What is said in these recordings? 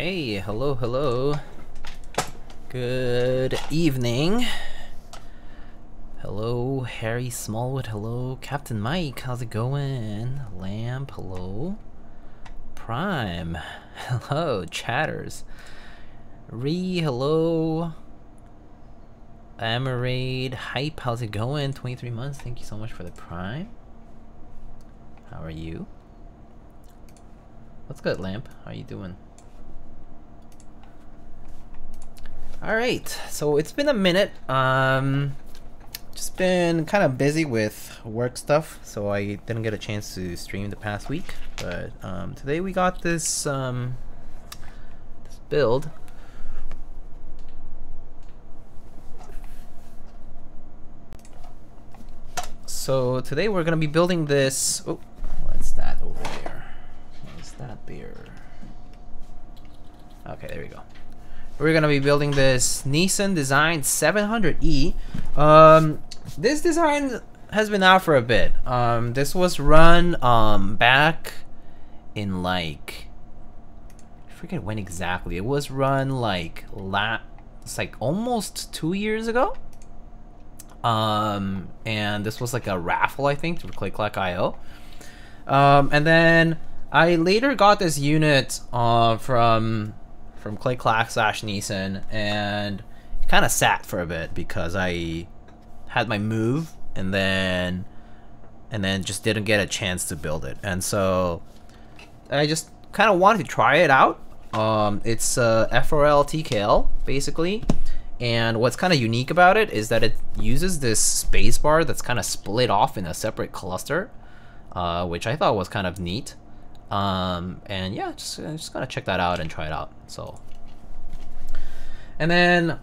Okay, hello, hello. Good evening. Hello, Harry Smallwood. Hello, Captain Mike. How's it going? Lamp. Hello. Prime. Hello, Chatters. Re. Hello. Amarade. Hype. How's it going? 23 months. Thank you so much for the Prime. How are you? What's good, Lamp? How are you doing? Alright, so it's been a minute. Um, just been kind of busy with work stuff, so I didn't get a chance to stream the past week. But um, today we got this, um, this build. So today we're gonna be building this. Oh, what's that over there? What's that beer? Okay, there we go we're gonna be building this Neson Design 700E. Um, this design has been out for a bit. Um, this was run um, back in like I forget when exactly. It was run like la it's like almost two years ago. Um, and this was like a raffle, I think, through ClickClack.io. Um, and then I later got this unit uh, from from Clay Clack slash Neson, and it kind of sat for a bit because I had my move, and then and then just didn't get a chance to build it, and so I just kind of wanted to try it out. Um, it's uh, FRL TKL basically, and what's kind of unique about it is that it uses this spacebar that's kind of split off in a separate cluster, uh, which I thought was kind of neat. Um, and yeah, just, uh, just gotta check that out and try it out. So, and then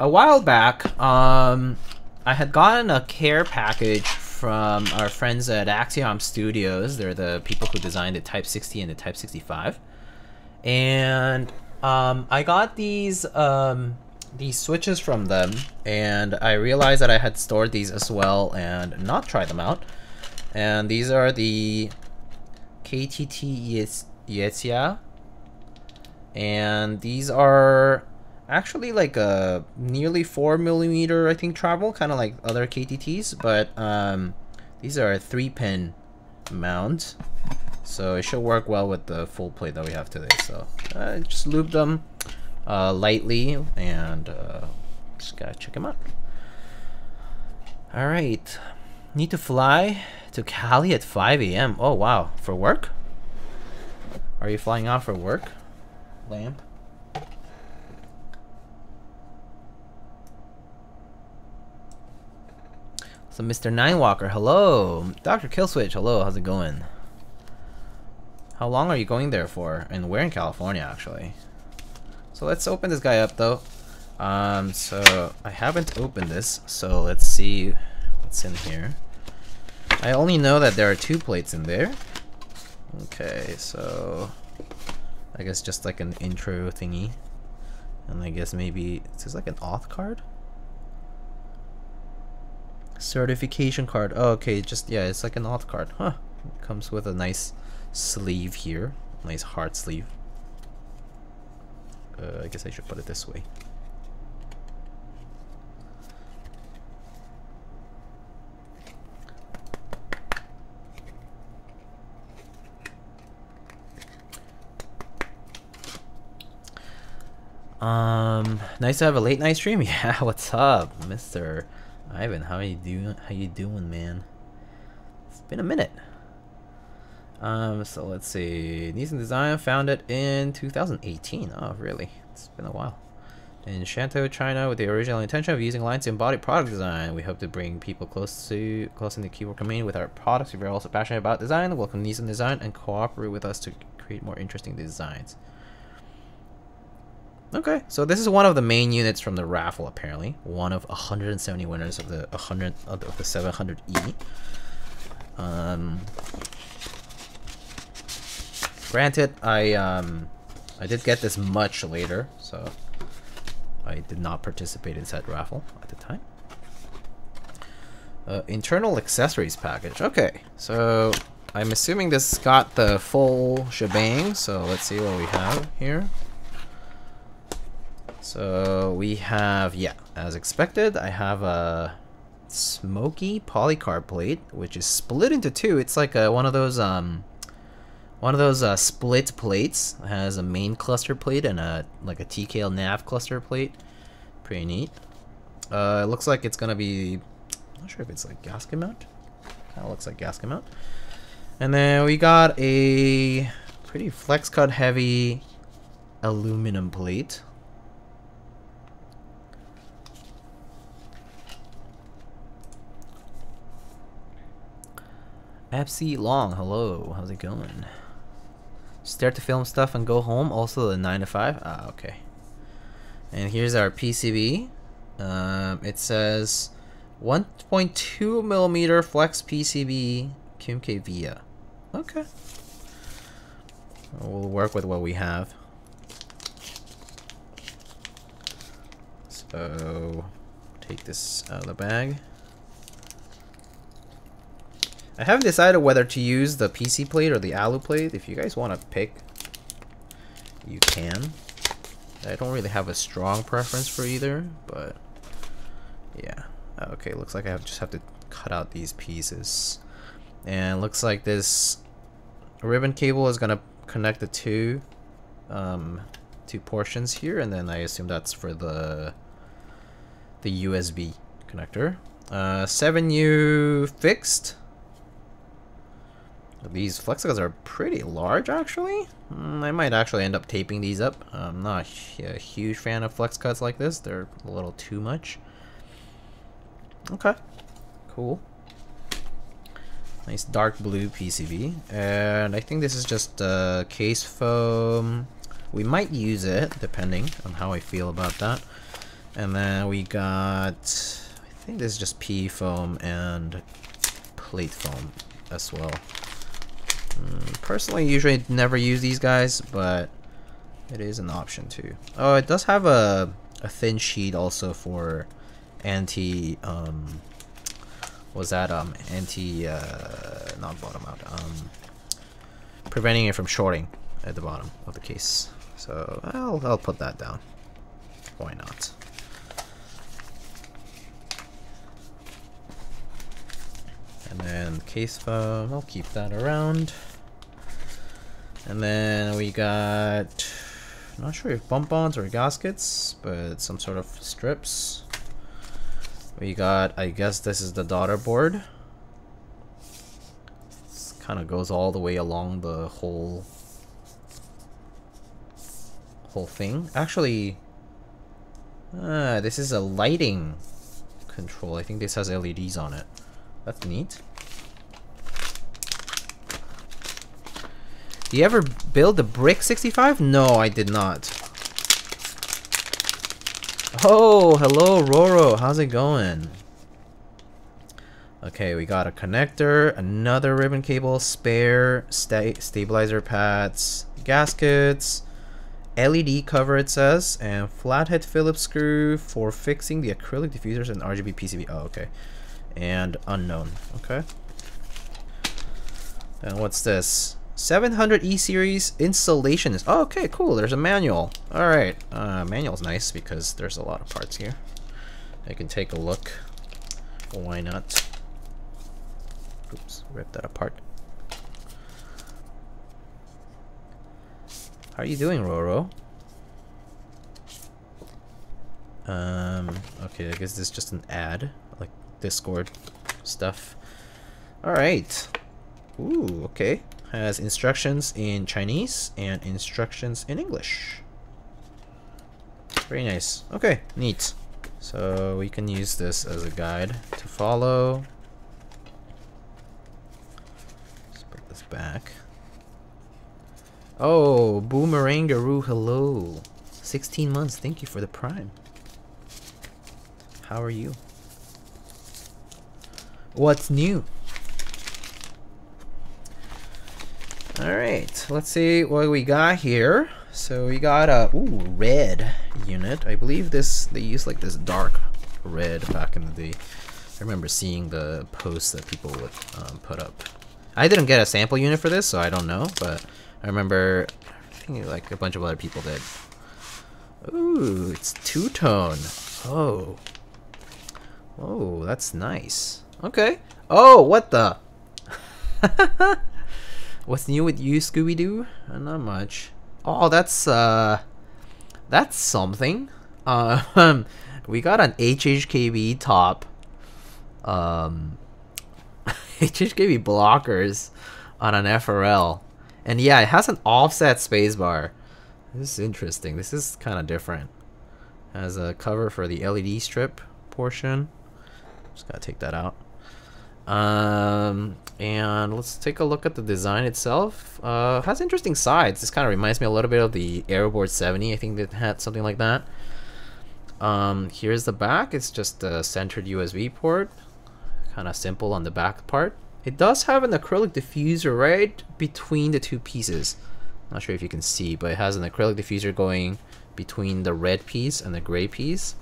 a while back, um, I had gotten a care package from our friends at Axiom Studios. They're the people who designed the Type 60 and the Type 65. And um, I got these um, these switches from them, and I realized that I had stored these as well and not tried them out. And these are the KTT Yexia. And these are actually like a nearly 4 millimeter, I think, travel, kind of like other KTTs, but um, these are a 3 pin mount. So it should work well with the full plate that we have today. So I just lube them uh, lightly and uh, just gotta check them out. Alright, need to fly to Cali at 5 a.m. Oh wow, for work? Are you flying out for work? Lamp? So Mr. Ninewalker, hello. Dr. Killswitch, hello, how's it going? How long are you going there for? And we're in California, actually. So let's open this guy up, though. Um, so I haven't opened this, so let's see what's in here. I only know that there are two plates in there. Okay, so I guess just like an intro thingy. And I guess maybe is this like an auth card? Certification card. Oh, okay, just yeah, it's like an auth card. Huh. It comes with a nice sleeve here. Nice heart sleeve. Uh, I guess I should put it this way. Um, nice to have a late night stream. Yeah, what's up, Mister Ivan? How you doing? How you doing, man? It's been a minute. Um, so let's see. Neson Design found it in 2018. Oh, really? It's been a while. In Shantou, China, with the original intention of using lines to embody product design, we hope to bring people close to close in the keyboard community with our products. If you're also passionate about design, welcome Neson Design and cooperate with us to create more interesting designs. Okay, so this is one of the main units from the raffle, apparently. One of 170 winners of the 100 of the 700E. Um, granted, I um, I did get this much later, so I did not participate in said raffle at the time. Uh, internal accessories package. Okay, so I'm assuming this got the full shebang. So let's see what we have here. So we have, yeah, as expected, I have a smoky polycarb plate, which is split into two. It's like a, one of those, um, one of those uh, split plates. It has a main cluster plate and a like a TKL nav cluster plate. Pretty neat. Uh, it looks like it's gonna be, I'm not sure if it's like gasket mount. Kind of looks like gasket mount. And then we got a pretty flex cut heavy aluminum plate. FC Long, hello, how's it going? Start to film stuff and go home, also the 9 to 5? Ah, okay. And here's our PCB. Um, it says 1.2 millimeter flex PCB QMK VIA. Okay. We'll work with what we have. So, take this out of the bag. I haven't decided whether to use the PC plate or the alu plate. If you guys want to pick, you can. I don't really have a strong preference for either, but yeah. Okay, looks like I have just have to cut out these pieces. And looks like this ribbon cable is gonna connect the two um, two portions here, and then I assume that's for the the USB connector. Uh, 7U fixed. These flexicles are pretty large, actually. Mm, I might actually end up taping these up. I'm not a huge fan of flex cuts like this. They're a little too much. Okay. Cool. Nice dark blue PCB. And I think this is just uh, case foam. We might use it, depending on how I feel about that. And then we got... I think this is just P foam and plate foam as well. Mm, personally, usually never use these guys, but it is an option too. Oh, it does have a, a thin sheet also for anti, um, was that, um, anti, uh, not bottom out, um, preventing it from shorting at the bottom of the case. So I'll, I'll put that down. Why not? And then case foam, I'll keep that around. And then we got, not sure if bump ons or gaskets, but some sort of strips. We got, I guess this is the daughter board. This kind of goes all the way along the whole whole thing. Actually, uh, this is a lighting control. I think this has LEDs on it. That's neat. You ever build a brick 65? No, I did not. Oh, hello, Roro. How's it going? Okay, we got a connector, another ribbon cable, spare sta stabilizer pads, gaskets, LED cover it says, and flathead Phillips screw for fixing the acrylic diffusers and RGB PCB. Oh, okay. And unknown. Okay. And what's this? 700 E series installation is. Oh, okay, cool. There's a manual. All right, uh, manual's nice because there's a lot of parts here. I can take a look. Why not? Oops, rip that apart. How are you doing, Roro? Um, okay, I guess this is just an ad, like Discord stuff. Alright. Ooh, okay. Has instructions in Chinese and instructions in English. Very nice. Okay, neat. So we can use this as a guide to follow. Let's put this back. Oh, Boomerangaroo, hello. 16 months, thank you for the prime. How are you? What's new? Alright, let's see what we got here. So we got a ooh red unit. I believe this they used like this dark red back in the day. I remember seeing the posts that people would um, put up. I didn't get a sample unit for this, so I don't know, but I remember I think like a bunch of other people did. Ooh, it's two-tone. Oh. Oh, that's nice. Okay. Oh, what the? What's new with you, Scooby-Doo? Uh, not much. Oh, that's, uh... That's something. Uh, we got an HHKB top. Um... HHKB blockers on an FRL. And yeah, it has an offset spacebar. This is interesting. This is kind of different. Has a cover for the LED strip portion. Just gotta take that out. Um, and let's take a look at the design itself. Uh, has interesting sides. This kind of reminds me a little bit of the Aeroboard 70. I think it had something like that. Um, here's the back. It's just a centered USB port. Kind of simple on the back part. It does have an acrylic diffuser right between the two pieces. Not sure if you can see, but it has an acrylic diffuser going between the red piece and the gray piece.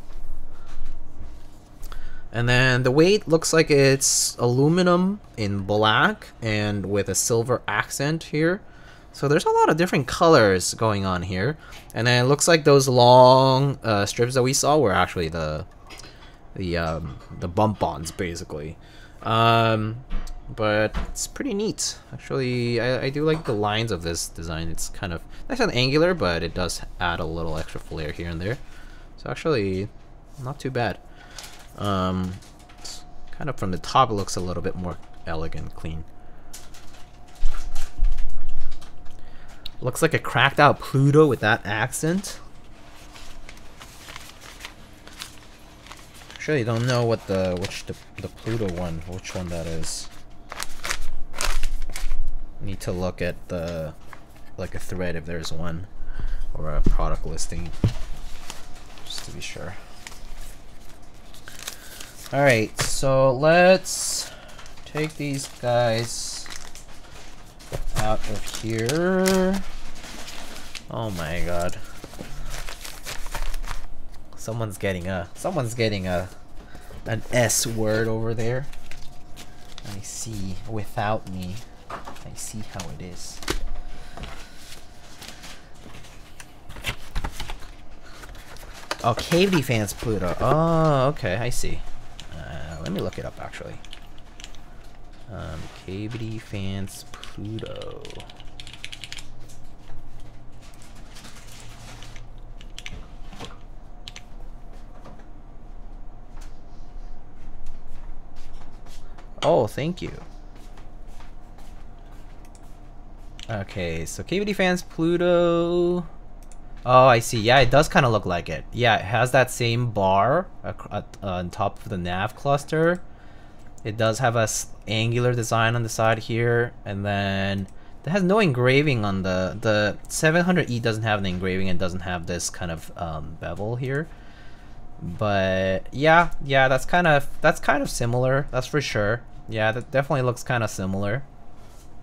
And then the weight looks like it's aluminum in black and with a silver accent here. So there's a lot of different colors going on here. And then it looks like those long uh, strips that we saw were actually the the um, the bump-ons basically. Um, but it's pretty neat. Actually, I, I do like the lines of this design. It's kind of nice and angular, but it does add a little extra flair here and there. So actually, not too bad. Um, kind of from the top, it looks a little bit more elegant, clean. Looks like a cracked out Pluto with that accent. Actually, don't know what the which the the Pluto one, which one that is. Need to look at the like a thread if there's one or a product listing just to be sure. Alright, so let's take these guys out of here. Oh my god. Someone's getting a someone's getting a an S word over there. I see without me. I see how it is. Oh, Cavity Fans Pluto. Oh, okay, I see. Let me look it up actually. Um, Cavity Fans Pluto. Oh, thank you. Okay, so Cavity Fans Pluto. Oh, I see. Yeah, it does kind of look like it. Yeah, it has that same bar on top of the nav cluster. It does have a angular design on the side here, and then it has no engraving on the the 700E doesn't have an engraving and doesn't have this kind of um, bevel here. But yeah, yeah, that's kind of that's kind of similar. That's for sure. Yeah, that definitely looks kind of similar.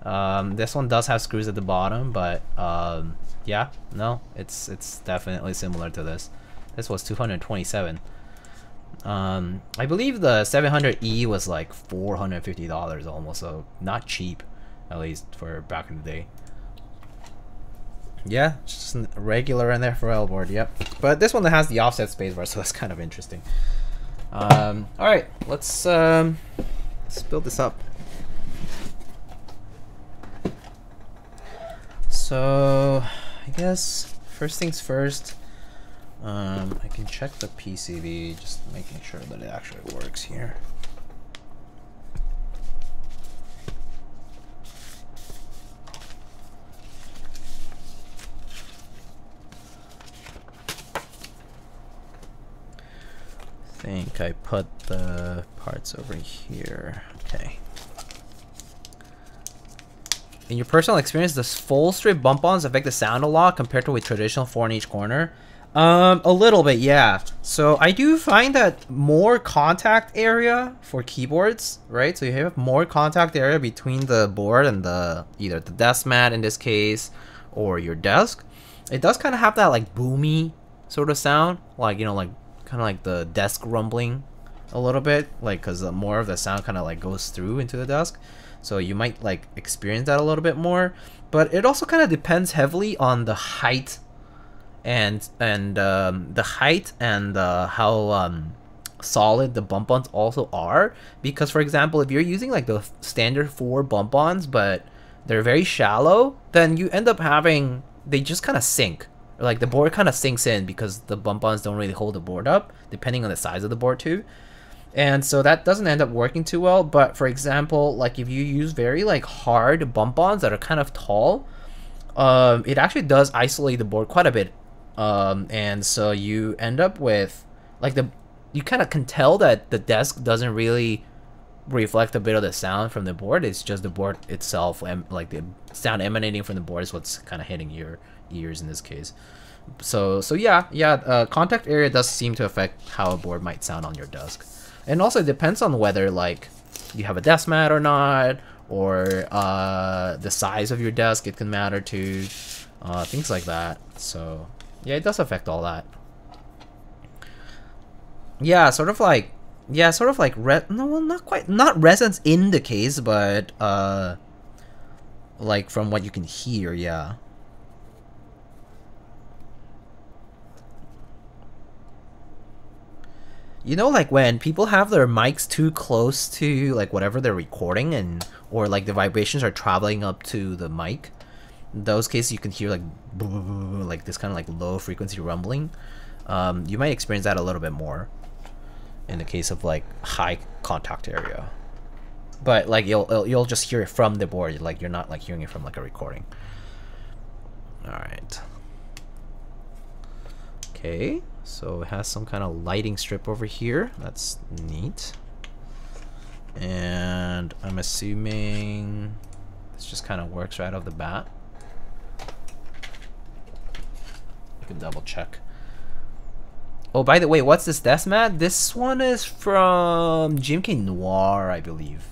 Um, this one does have screws at the bottom, but um, yeah, no, it's it's definitely similar to this. This was 227. Um, I believe the 700E was like $450 almost, so not cheap, at least for back in the day. Yeah, just regular NFRL board, yep. But this one that has the offset spacebar, so that's kind of interesting. Um, Alright, let's, um, let's build this up. So, I guess first things first, um, I can check the PCB, just making sure that it actually works here. I think I put the parts over here. Okay. In your personal experience, does full strip bump-ons affect the sound a lot compared to a traditional four in each corner? Um, a little bit, yeah. So I do find that more contact area for keyboards, right? So you have more contact area between the board and the either the desk mat in this case or your desk. It does kind of have that like boomy sort of sound, like you know, like kind of like the desk rumbling a little bit, like because more of the sound kind of like goes through into the desk. So you might like experience that a little bit more. But it also kind of depends heavily on the height and and um, the height and uh, how um, solid the bump ons also are. Because for example, if you're using like the standard four bump ons, but they're very shallow, then you end up having they just kind of sink. Like the board kind of sinks in because the bump ons don't really hold the board up, depending on the size of the board too. And so that doesn't end up working too well. But for example, like if you use very like hard bump ons that are kind of tall, um, it actually does isolate the board quite a bit. Um, and so you end up with like the you kind of can tell that the desk doesn't really reflect a bit of the sound from the board. It's just the board itself, and like the sound emanating from the board is what's kind of hitting your ears in this case. So so yeah yeah, uh, contact area does seem to affect how a board might sound on your desk, and also it depends on whether like you have a desk mat or not, or uh, the size of your desk. It can matter too, uh, things like that. So yeah, it does affect all that. Yeah, sort of like yeah, sort of like re no, well, not quite not resonance in the case, but uh, like from what you can hear, yeah. You know, like when people have their mics too close to like whatever they're recording, and or like the vibrations are traveling up to the mic. In those cases, you can hear like like this kind of like low frequency rumbling. Um, you might experience that a little bit more in the case of like high contact area. But like you'll you'll just hear it from the board, like you're not like hearing it from like a recording. All right. Okay, so it has some kind of lighting strip over here. That's neat. And I'm assuming this just kind of works right off the bat. I can double check. Oh, by the way, what's this desk mat? This one is from GMK Noir, I believe.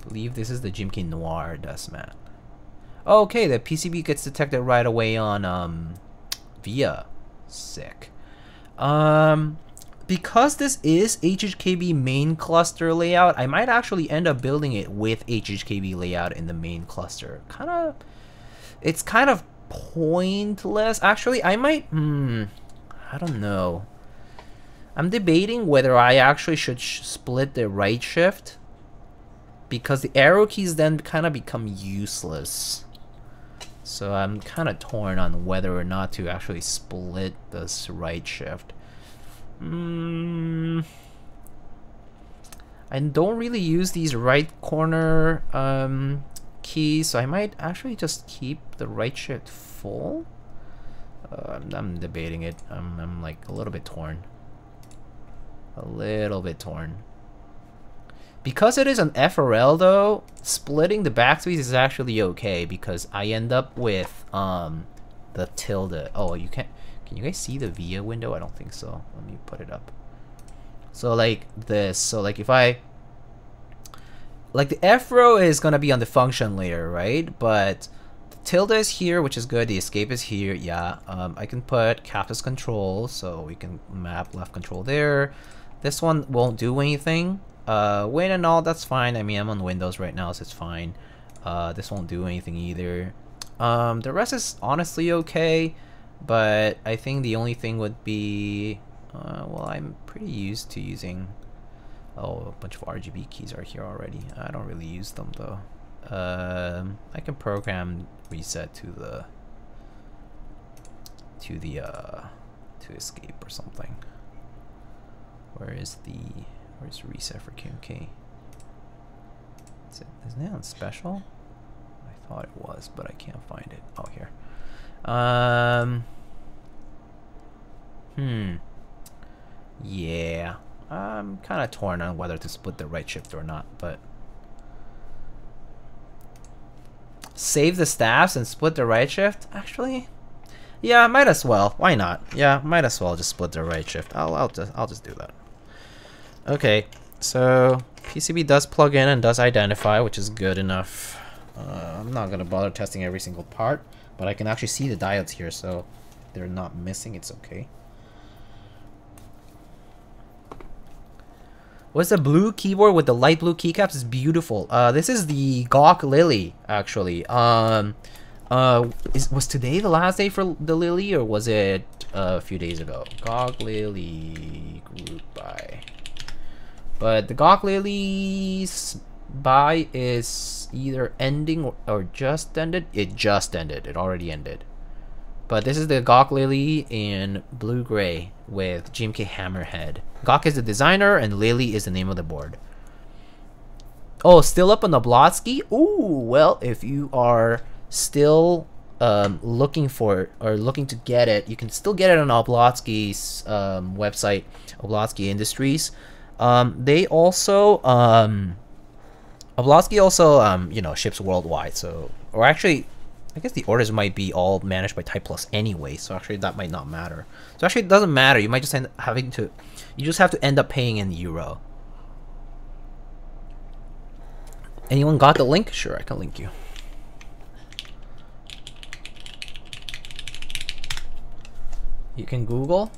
I believe this is the GMK Noir desk mat. Okay, the PCB gets detected right away on um, VIA. Sick. Um, because this is HHKB main cluster layout, I might actually end up building it with HHKB layout in the main cluster. Kind of, it's kind of pointless. Actually, I might, hmm, I don't know. I'm debating whether I actually should sh split the right shift because the arrow keys then kind of become useless. So I'm kind of torn on whether or not to actually split this right shift. Mm, I don't really use these right corner um, keys, so I might actually just keep the right shift full. Uh, I'm, I'm, debating it. I'm, I'm like a little bit torn. A little bit torn. Because it is an FRL though, splitting the backspace is actually okay because I end up with um the tilde. Oh, you can't. Can you guys see the VIA window? I don't think so. Let me put it up. So like this. So like if I like the F row is gonna be on the function layer, right? But tilde is here, which is good. The escape is here. Yeah, um, I can put Captus control, so we can map left control there. This one won't do anything. Uh, win and all, that's fine. I mean, I'm on Windows right now, so it's fine. Uh, this won't do anything either. Um, the rest is honestly okay, but I think the only thing would be, uh, well, I'm pretty used to using, oh, a bunch of RGB keys are here already. I don't really use them though. Um, I can program reset to the to the uh, to escape or something. Where is the where's reset for QMK? Is it isn't it on special? I thought it was, but I can't find it. Oh here. Um Hmm. Yeah. I'm kind of torn on whether to split the right shift or not, but save the staffs and split the right shift? Actually, yeah, might as well. Why not? Yeah, might as well just split the right shift. I'll I'll just I'll just do that. Okay, so PCB does plug in and does identify, which is good enough. Uh, I'm not gonna bother testing every single part, but I can actually see the diodes here, so they're not missing. It's okay. What's the blue keyboard with the light blue keycaps? is beautiful. Uh, this is the GOG Lily, actually. Um, Uh, is was today the last day for the Lily, or was it a few days ago? GOG Lily group buy. But the GOG Lily's buy is either ending or, just ended. It just ended. It already ended. But this is the GOG Lily in blue gray with GMK Hammerhead. GOG is the designer and Lily is the name of the board. Oh, still up on the Blotsky? Ooh, well, if you are still um, looking for it or looking to get it, you can still get it on Oblotzky's um, website, Oblotzky Industries. Um, they also, um, Oblotzky also, um, you know, ships worldwide. So, or actually, I guess the orders might be all managed by Type Plus anyway. So actually, that might not matter. So actually, it doesn't matter. You might just end up having to, you just have to end up paying in euro. Anyone got the link? Sure, I can link you. You can Google?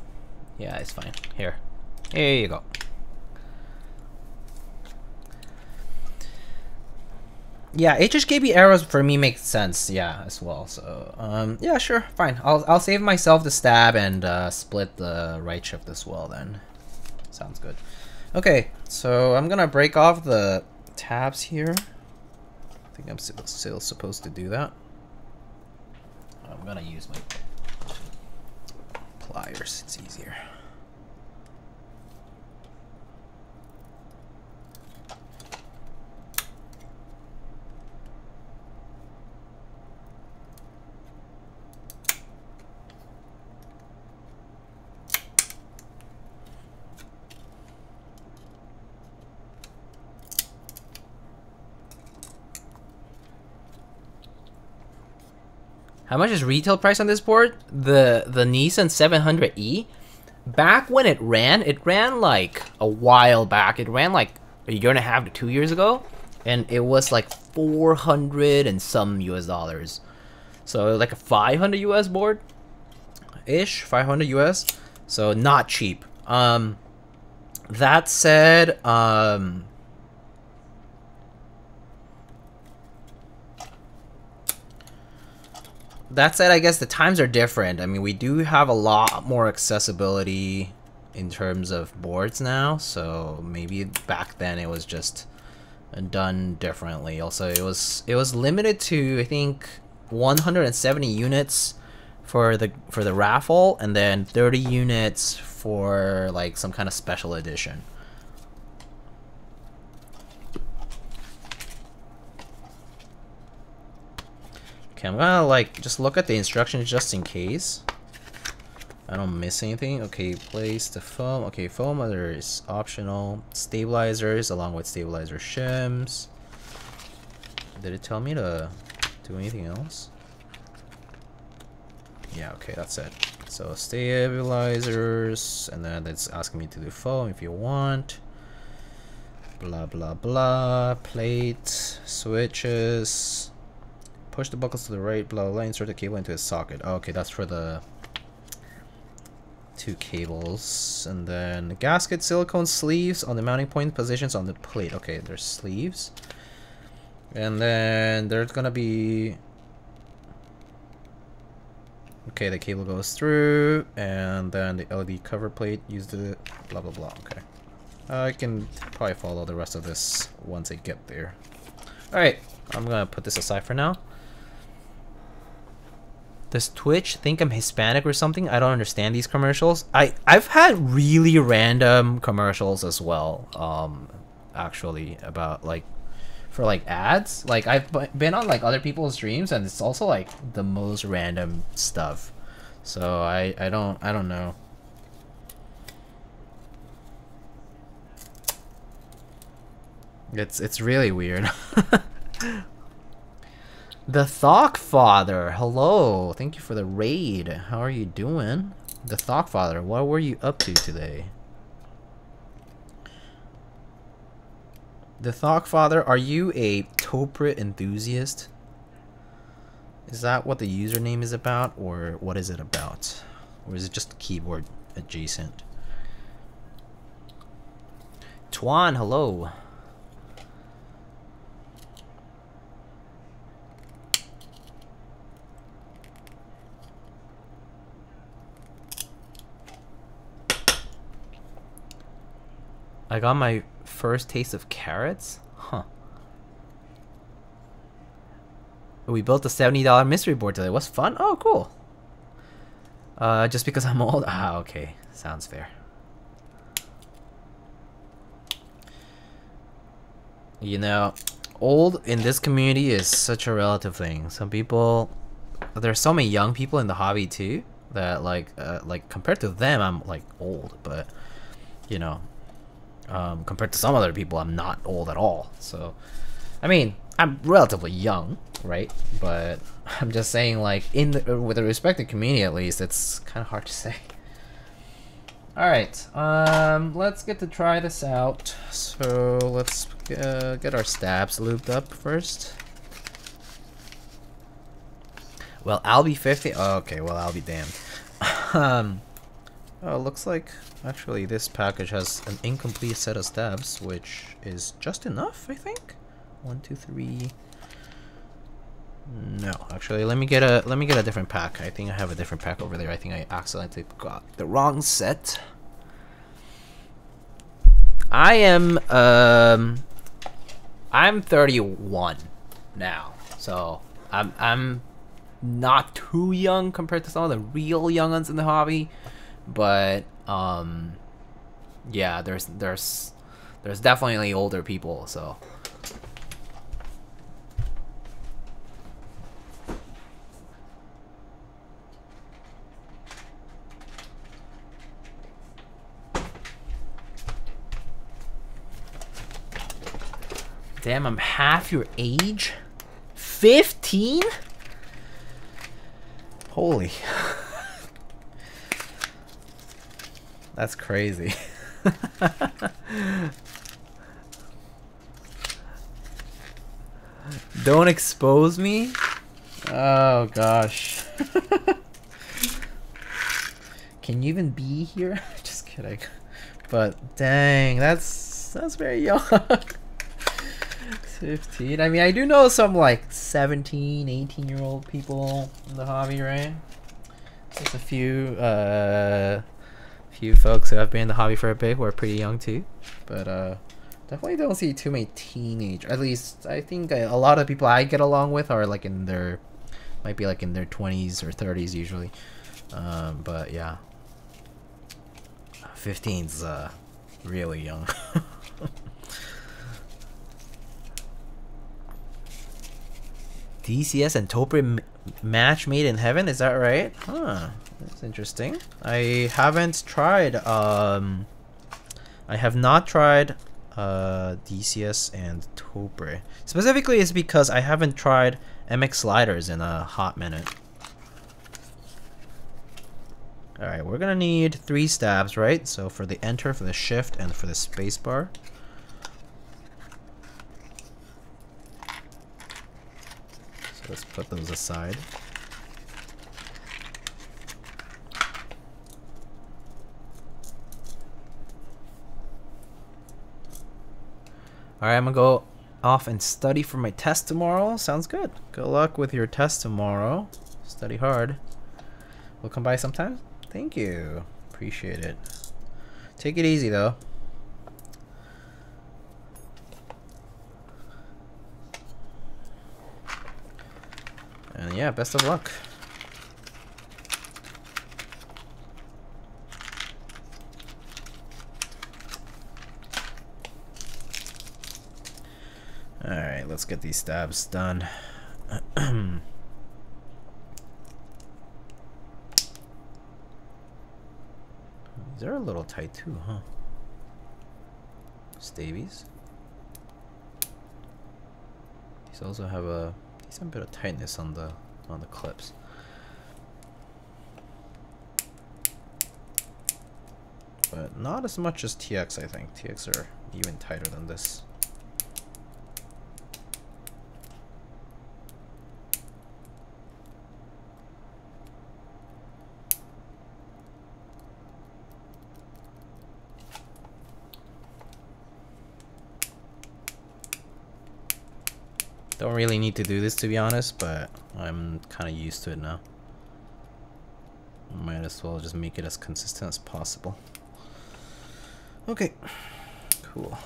Yeah, it's fine. Here. Here you go. Yeah, HHKB arrows for me makes sense, yeah, as well. So, um, yeah, sure, fine. I'll, I'll save myself the stab and uh, split the right shift as well then. Sounds good. Okay, so I'm gonna break off the tabs here. I think I'm still, still supposed to do that. I'm gonna use my pliers, it's easier. How much is retail price on this board? The the Neson 700E. Back when it ran, it ran like a while back. It ran like a year and a half to two years ago, and it was like 400 and some US dollars. So like a 500 US board, ish, 500 US. So not cheap. Um, that said, um, that said, I guess the times are different. I mean, we do have a lot more accessibility in terms of boards now, so maybe back then it was just done differently. Also, it was it was limited to I think 170 units for the for the raffle, and then 30 units for like some kind of special edition. Okay, I'm gonna like just look at the instructions just in case. I don't miss anything. Okay, place the foam. Okay, foam other is optional. Stabilizers along with stabilizer shims. Did it tell me to do anything else? Yeah, okay, that's it. So stabilizers, and then it's asking me to do foam if you want. Blah blah blah. Plate, switches. Push the buckles to the right, blah, blah, blah. insert the cable into its socket. Okay, that's for the two cables. And then gasket silicone sleeves on the mounting point positions on the plate. Okay, there's sleeves. And then there's gonna be... Okay, the cable goes through, and then the LED cover plate, use the blah blah blah, okay. I can probably follow the rest of this once I get there. Alright, I'm gonna put this aside for now. Does Twitch think I'm Hispanic or something? I don't understand these commercials. I I've had really random commercials as well. Um, actually about like for like ads. Like I've been on like other people's streams and it's also like the most random stuff. So I I don't I don't know. It's it's really weird. The Thok Father, hello. Thank you for the raid. How are you doing? The Thok Father, what were you up to today? The Thok Father, are you a Topre enthusiast? Is that what the username is about, or what is it about? Or is it just keyboard adjacent? Tuan, hello. I got my first taste of carrots? Huh. We built a $70 mystery board today. What's fun? Oh, cool. Uh, just because I'm old? Ah, okay. Sounds fair. You know, old in this community is such a relative thing. Some people, there's so many young people in the hobby too that like, uh, like compared to them, I'm like old, but you know, um, compared to some other people, I'm not old at all. So, I mean, I'm relatively young, right? But I'm just saying, like, in the, with the respected community at least, it's kind of hard to say. All right, um, let's get to try this out. So let's uh, get our stabs looped up first. Well, I'll be 50. Oh, okay, well, I'll be damned. um, oh, looks like actually this package has an incomplete set of stabs, which is just enough, I think. One, two, three. No, actually, let me get a let me get a different pack. I think I have a different pack over there. I think I accidentally got the wrong set. I am um I'm 31 now. So, I'm I'm not too young compared to some of the real young ones in the hobby, but um yeah, there's there's there's definitely older people, so Damn, I'm half your age? 15? Holy. That's crazy. Don't expose me? Oh gosh. Can you even be here? Just kidding. But dang, that's that's very young. 15. I mean, I do know some like 17, 18 year old people in the hobby, right? Just a few, uh, few folks who have been in the hobby for a bit who are pretty young too. But, uh, definitely don't see too many teenage. At least, I think a lot of people I get along with are like in their, might be like in their 20s or 30s usually. Um, but yeah. 15's, uh, really young. DCS and Topre match made in heaven, is that right? Huh, that's interesting. I haven't tried, um, I have not tried uh, DCS and Topre. Specifically, it's because I haven't tried MX sliders in a hot minute. Alright, we're gonna need three stabs, right? So for the enter, for the shift, and for the spacebar. So let's put those aside. Alright, I'm gonna go off and study for my test tomorrow. Sounds good. Good luck with your test tomorrow. Study hard. We'll come by sometime. Thank you. Appreciate it. Take it easy though. And yeah, best of luck. Alright, let's get these stabs done. These are a little tight too, huh? Staebies. These also have a some bit of tightness on the on the clips. But not as much as TX, I think. TX are even tighter than this. Don't really need to do this to be honest, but I'm kind of used to it now. Might as well just make it as consistent as possible. Okay, Cool.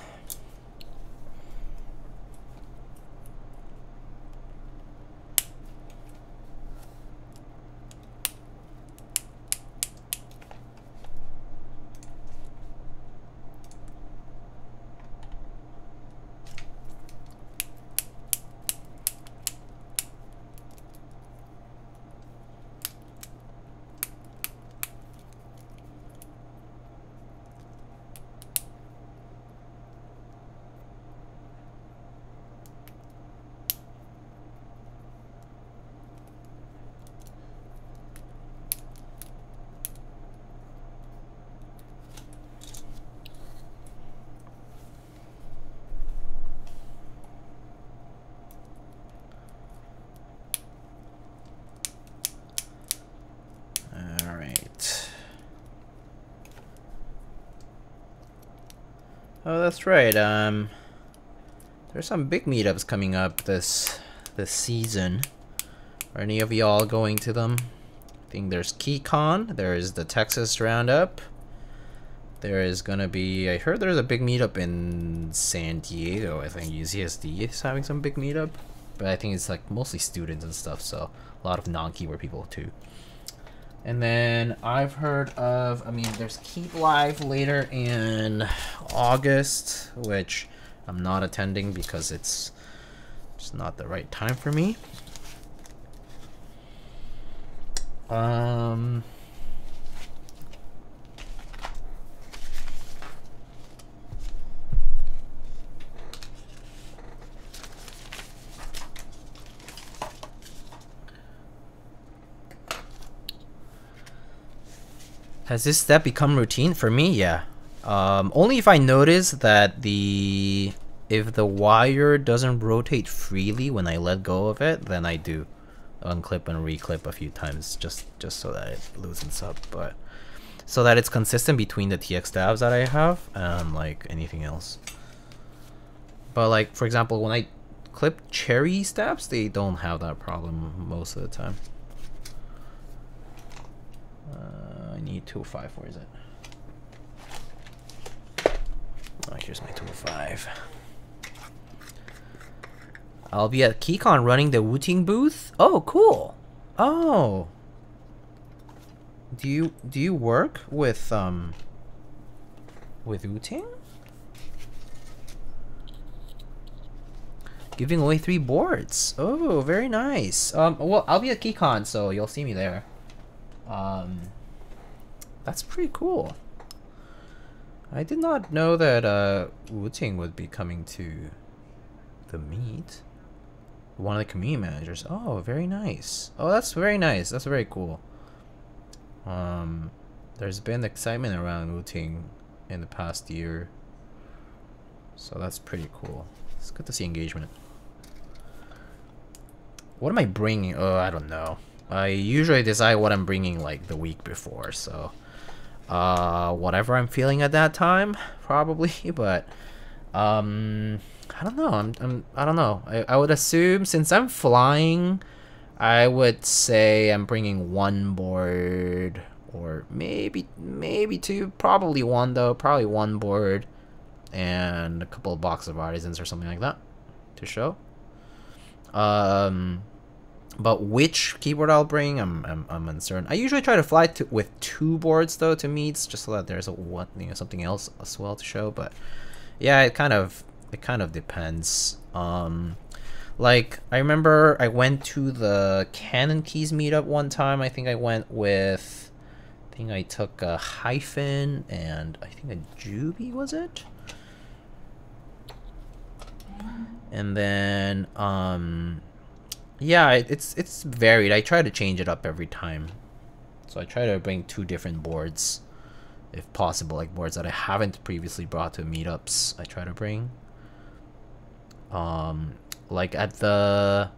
Oh, that's right. Um, there's some big meetups coming up this this season. Are any of y'all going to them? I think there's KeyCon. There's the Texas Roundup. There is gonna be. I heard there's a big meetup in San Diego. I think UCSD is having some big meetup, but I think it's like mostly students and stuff. So a lot of non-keyword people too. And then I've heard of, I mean, there's Keep Live later in August, which I'm not attending because it's just not the right time for me. Um, Has this step become routine? For me, yeah. Um, only if I notice that the if the wire doesn't rotate freely when I let go of it, then I do unclip and reclip a few times just just so that it loosens up. But so that it's consistent between the TX stabs that I have and like anything else. But like for example, when I clip cherry stabs, they don't have that problem most of the time. Uh, I need tool 5. Where is it? Oh, here's my tool 5. I'll be at KeyCon running the Wooting booth. Oh, cool. Oh. Do you do you work with um with Wooting? Giving away three boards. Oh, very nice. Um, well, I'll be at KeyCon, so you'll see me there. Um, that's pretty cool. I did not know that uh, Wooting would be coming to the meet. One of the community managers. Oh, very nice. Oh, that's very nice. That's very cool. Um, there's been excitement around Wooting in the past year. So that's pretty cool. It's good to see engagement. What am I bringing? Oh, I don't know. I usually decide what I'm bringing like the week before, so uh, whatever I'm feeling at that time, probably. But um, I don't know. I'm, I'm I don't know. I, I would assume since I'm flying, I would say I'm bringing one board or maybe maybe two. Probably one though. Probably one board and a couple of boxes of artisans or something like that to show. Um but which keyboard I'll bring, I'm, I'm, I'm uncertain. I usually try to fly to, with two boards though to meets, just so that there's a what you know something else as well to show. But yeah, it kind of it kind of depends. Um, like I remember I went to the CannonKeys meetup one time. I think I went with, I think I took a hyphen and I think a Juby was it. And then um yeah, it's it's varied. I try to change it up every time. So I try to bring two different boards if possible, like boards that I haven't previously brought to meetups. I try to bring. Um, like at the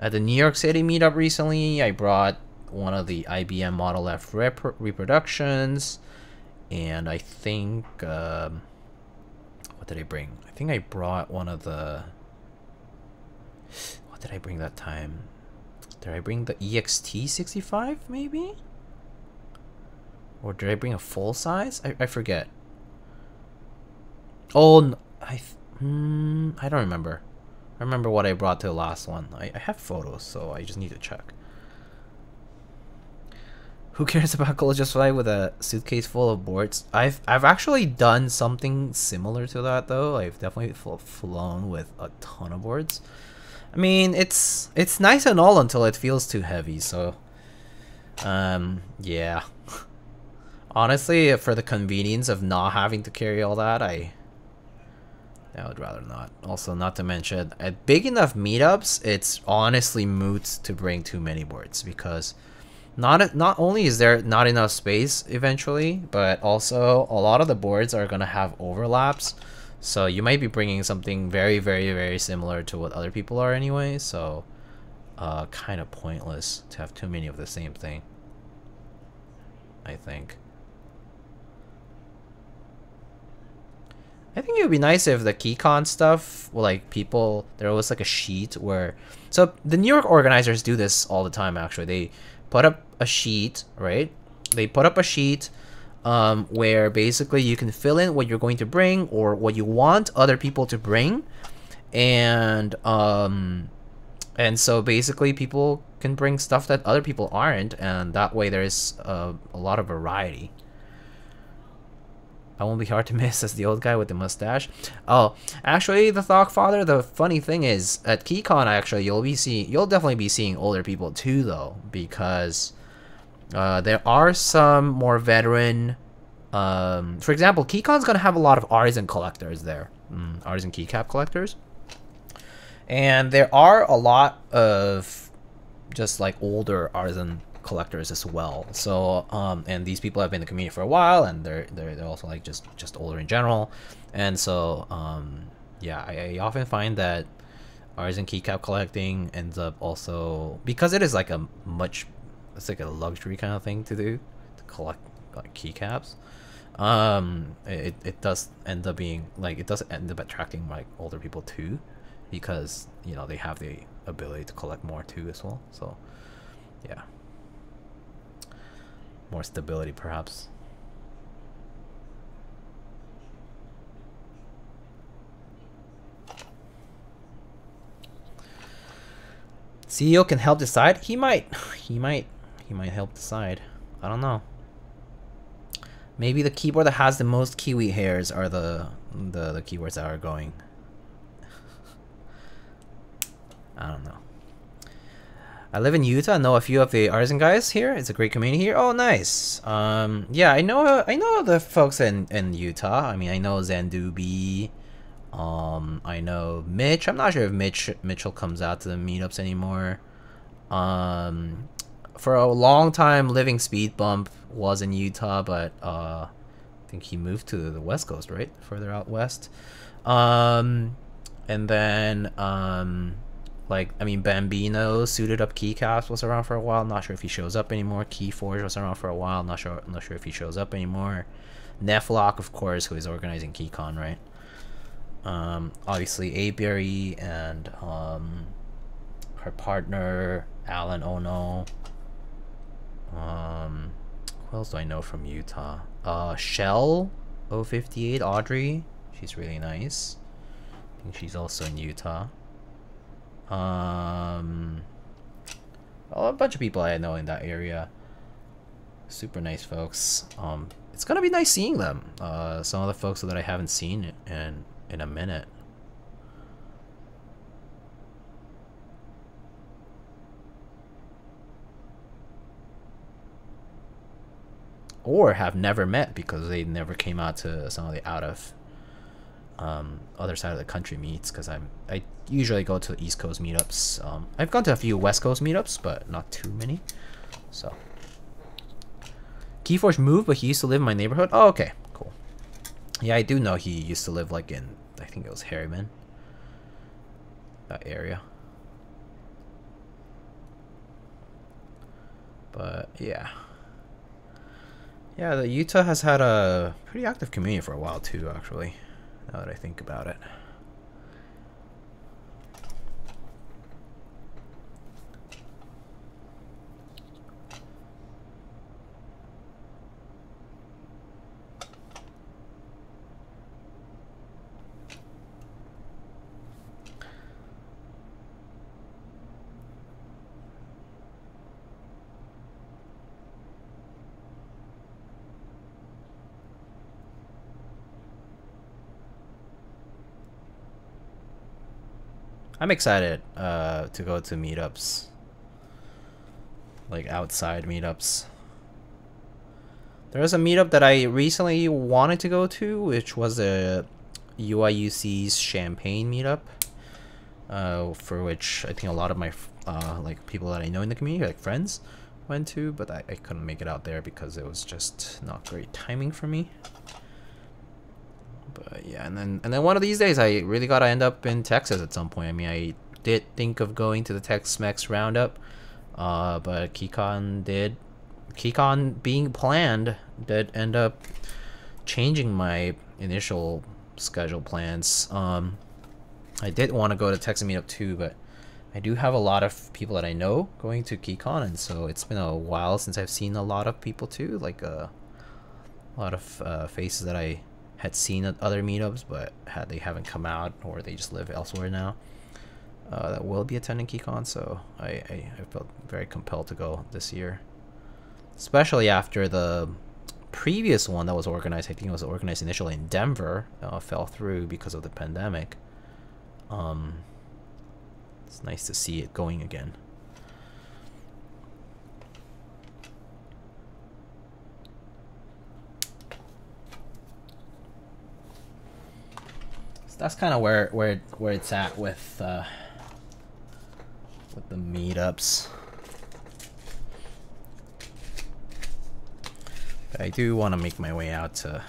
at the New York City meetup recently, I brought one of the IBM Model F rep reproductions, and I think um, what did I bring? I think I brought one of the what did I bring that time? Did I bring the EXT65 maybe? Or did I bring a full size? I, I forget. Oh, I, hmm, I don't remember. I remember what I brought to the last one. I, I have photos, so I just need to check. Who cares about Just Fly with a suitcase full of boards? I've I've actually done something similar to that though. I've definitely flown with a ton of boards. I mean, it's it's nice and all until it feels too heavy. So, um, yeah. Honestly, for the convenience of not having to carry all that, I I would rather not. Also, not to mention, at big enough meetups, it's honestly moot to bring too many boards because not not only is there not enough space eventually, but also a lot of the boards are gonna have overlaps. So you might be bringing something very, very, very similar to what other people are anyway. So, uh, kind of pointless to have too many of the same thing. I think. I think it would be nice if the KeyCon stuff, like people, there was like a sheet where, so the New York organizers do this all the time. Actually, they put up a sheet, right? They put up a sheet um, where basically you can fill in what you're going to bring or what you want other people to bring, and um, and so basically people can bring stuff that other people aren't, and that way there's a, a lot of variety. I won't be hard to miss as the old guy with the mustache. Oh, actually, the Thok Father. The funny thing is, at KeyCon, actually, you'll be seeing, you'll definitely be seeing older people too, though, because uh, there are some more veteran. Um, for example, KeyCon's gonna have a lot of artisan collectors there, mm, artisan keycap collectors, and there are a lot of just like older artisan collectors as well. So, um, and these people have been in the community for a while, and they're they're, they're also like just just older in general, and so um, yeah, I, I often find that artisan keycap collecting ends up also because it is like a much it's like a luxury kind of thing to do to collect like keycaps. Um, it it does end up being like it does end up attracting like older people too, because you know they have the ability to collect more too as well. So, yeah more stability perhaps. CEO can help decide? He might. He might. He might help decide. I don't know. Maybe the keyboard that has the most kiwi hairs are the the, the that are going. I don't know. I live in Utah. I know a few of the artisan guys here. It's a great community here. Oh, nice. Um, yeah, I know. I know the folks in in Utah. I mean, I know Zandubi. Um, I know Mitch. I'm not sure if Mitch Mitchell comes out to the meetups anymore. Um, for a long time, Living Speed Bump was in Utah, but uh, I think he moved to the West Coast, right? Further out west. Um, and then um like, I mean, Bambino, Suited Up Keycaps was around for a while. Not sure if he shows up anymore. Keyforge was around for a while. Not sure. Not sure if he shows up anymore. Neflock, of course, who is organizing KeyCon, right? Um, obviously, Apiary and um, her partner Alan Ono. Um, who else do I know from Utah? Uh, Shell 058 Audrey. She's really nice. I think she's also in Utah. Um, a bunch of people I know in that area. Super nice folks. Um, it's gonna be nice seeing them. Uh, some of the folks that I haven't seen in in a minute. Or have never met because they never came out to some of the out of um, other side of the country meets because I'm I usually go to East Coast meetups. Um, I've gone to a few West Coast meetups, but not too many. So Keyforge moved, but he used to live in my neighborhood. Oh, okay, cool. Yeah, I do know he used to live like in I think it was Harriman, that area. But yeah. Yeah, the Utah has had a pretty active community for a while too, actually now that I think about it. I'm excited uh, to go to meetups, like outside meetups. There was a meetup that I recently wanted to go to, which was a UIUC's Champaign meetup, uh, for which I think a lot of my uh, like people that I know in the community, like friends, went to, but I, I couldn't make it out there because it was just not great timing for me. But yeah, and then and then one of these days I really gotta end up in Texas at some point. I mean, I did think of going to the Tex-Mex Roundup, uh, but KeyCon did KeyCon being planned did end up changing my initial schedule plans. Um, I did want to go to Texas Meetup too, but I do have a lot of people that I know going to KeyCon, and so it's been a while since I've seen a lot of people too, like uh, a lot of uh, faces that I had seen at other meetups, but had they haven't come out or they just live elsewhere now. Uh, that will be attending KeyCon, so I, I, I felt very compelled to go this year especially after the previous one that was organized, I think it was organized initially in Denver, uh, fell through because of the pandemic. Um, it's nice to see it going again. That's kind of where where where it's at with uh, with the meetups. I do want to make my way out to,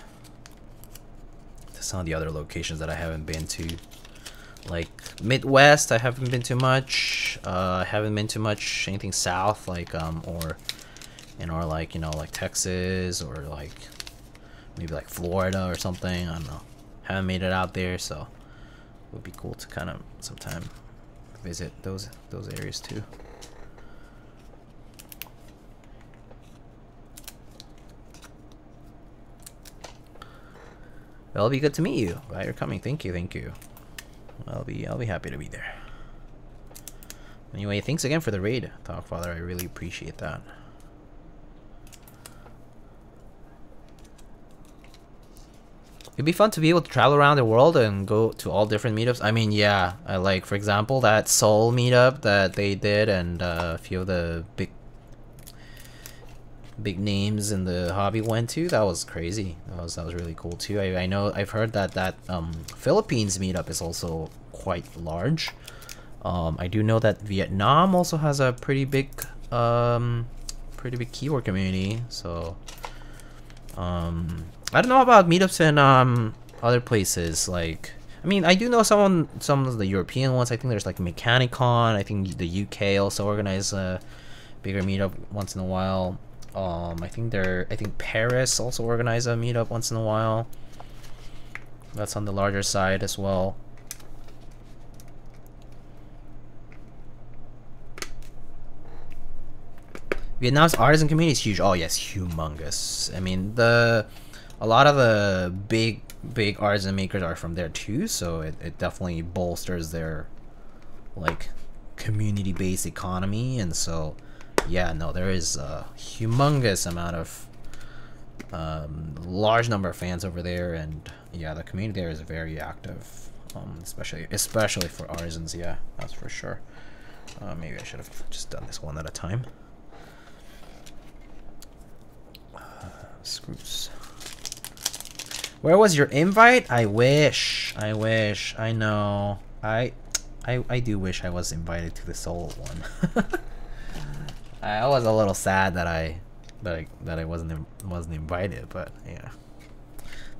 to some of the other locations that I haven't been to. Like Midwest, I haven't been too much. Uh, I haven't been too much anything south, like um, or, know, or like you know, like Texas or like maybe like Florida or something. I don't know. Haven't made it out there, so it would be cool to kind of sometime visit those those areas too. Well, it'll be good to meet you. Glad you're coming. Thank you, thank you. I'll be I'll be happy to be there. Anyway, thanks again for the raid, Talkfather. I really appreciate that. It'd be fun to be able to travel around the world and go to all different meetups. I mean, yeah, I like, for example, that Seoul meetup that they did and uh, a few of the big big names in the hobby went to. That was crazy. That was that was really cool too. I, I know I've heard that that um, Philippines meetup is also quite large. Um, I do know that Vietnam also has a pretty big um, pretty big keyboard community. So um, I don't know about meetups in um, other places like. I mean, I do know some some of the European ones. I think there's like Mechanicon. I think the UK also organize a bigger meetup once in a while. Um, I think they're. I think Paris also organize a meetup once in a while. That's on the larger side as well. Vietnam's artisan community is huge. Oh yes, humongous. I mean the a lot of the big big artisan makers are from there too, so it, it definitely bolsters their like community based economy and so yeah, no, there is a humongous amount of um, large number of fans over there, and yeah, the community there is very active, um, especially especially for artisans. Yeah, that's for sure. Uh, maybe I should have just done this one at a time. Screws. Where was your invite? I wish. I wish. I know. I, I, I do wish I was invited to the Seoul one. I was a little sad that I that I that I wasn't wasn't invited, but yeah,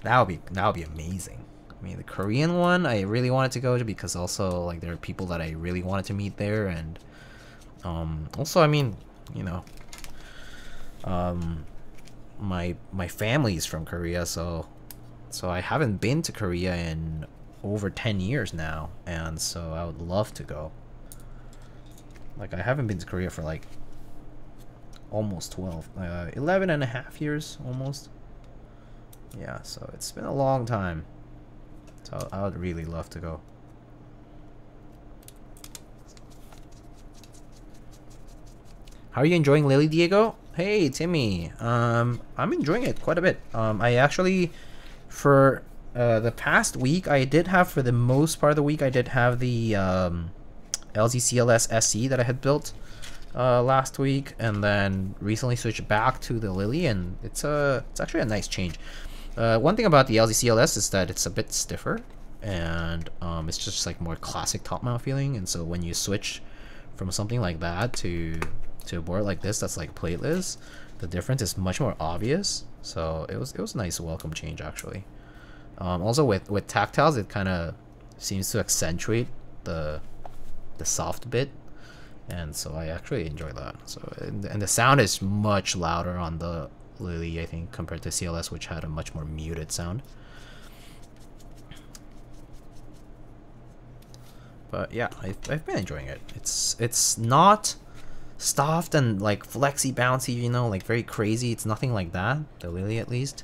that would be that would be amazing. I mean, the Korean one I really wanted to go to because also like there are people that I really wanted to meet there, and um, also I mean, you know, um, my my family is from Korea, so so I haven't been to Korea in over 10 years now, and so I would love to go. Like I haven't been to Korea for like almost 12 uh, 11 and a half years almost. Yeah so it's been a long time. So I would really love to go. How are you enjoying Lily Diego hey Timmy um I'm enjoying it quite a bit um I actually for uh, the past week I did have for the most part of the week I did have the um LZ SE that I had built uh, last week, and then recently switched back to the Lily, and it's a it's actually a nice change. Uh, one thing about the LZ is that it's a bit stiffer, and um, it's just like more classic top mount feeling. And so when you switch from something like that to to a board like this that's like plateless, the difference is much more obvious. So it was it was a nice welcome change actually. Um, also with with tactiles, it kind of seems to accentuate the the soft bit, and so I actually enjoy that. So and, and the sound is much louder on the Lily, I think, compared to CLS, which had a much more muted sound. But yeah, I've, I've been enjoying it. It's it's not soft and like flexy bouncy, you know, like very crazy. It's nothing like that, the Lily at least.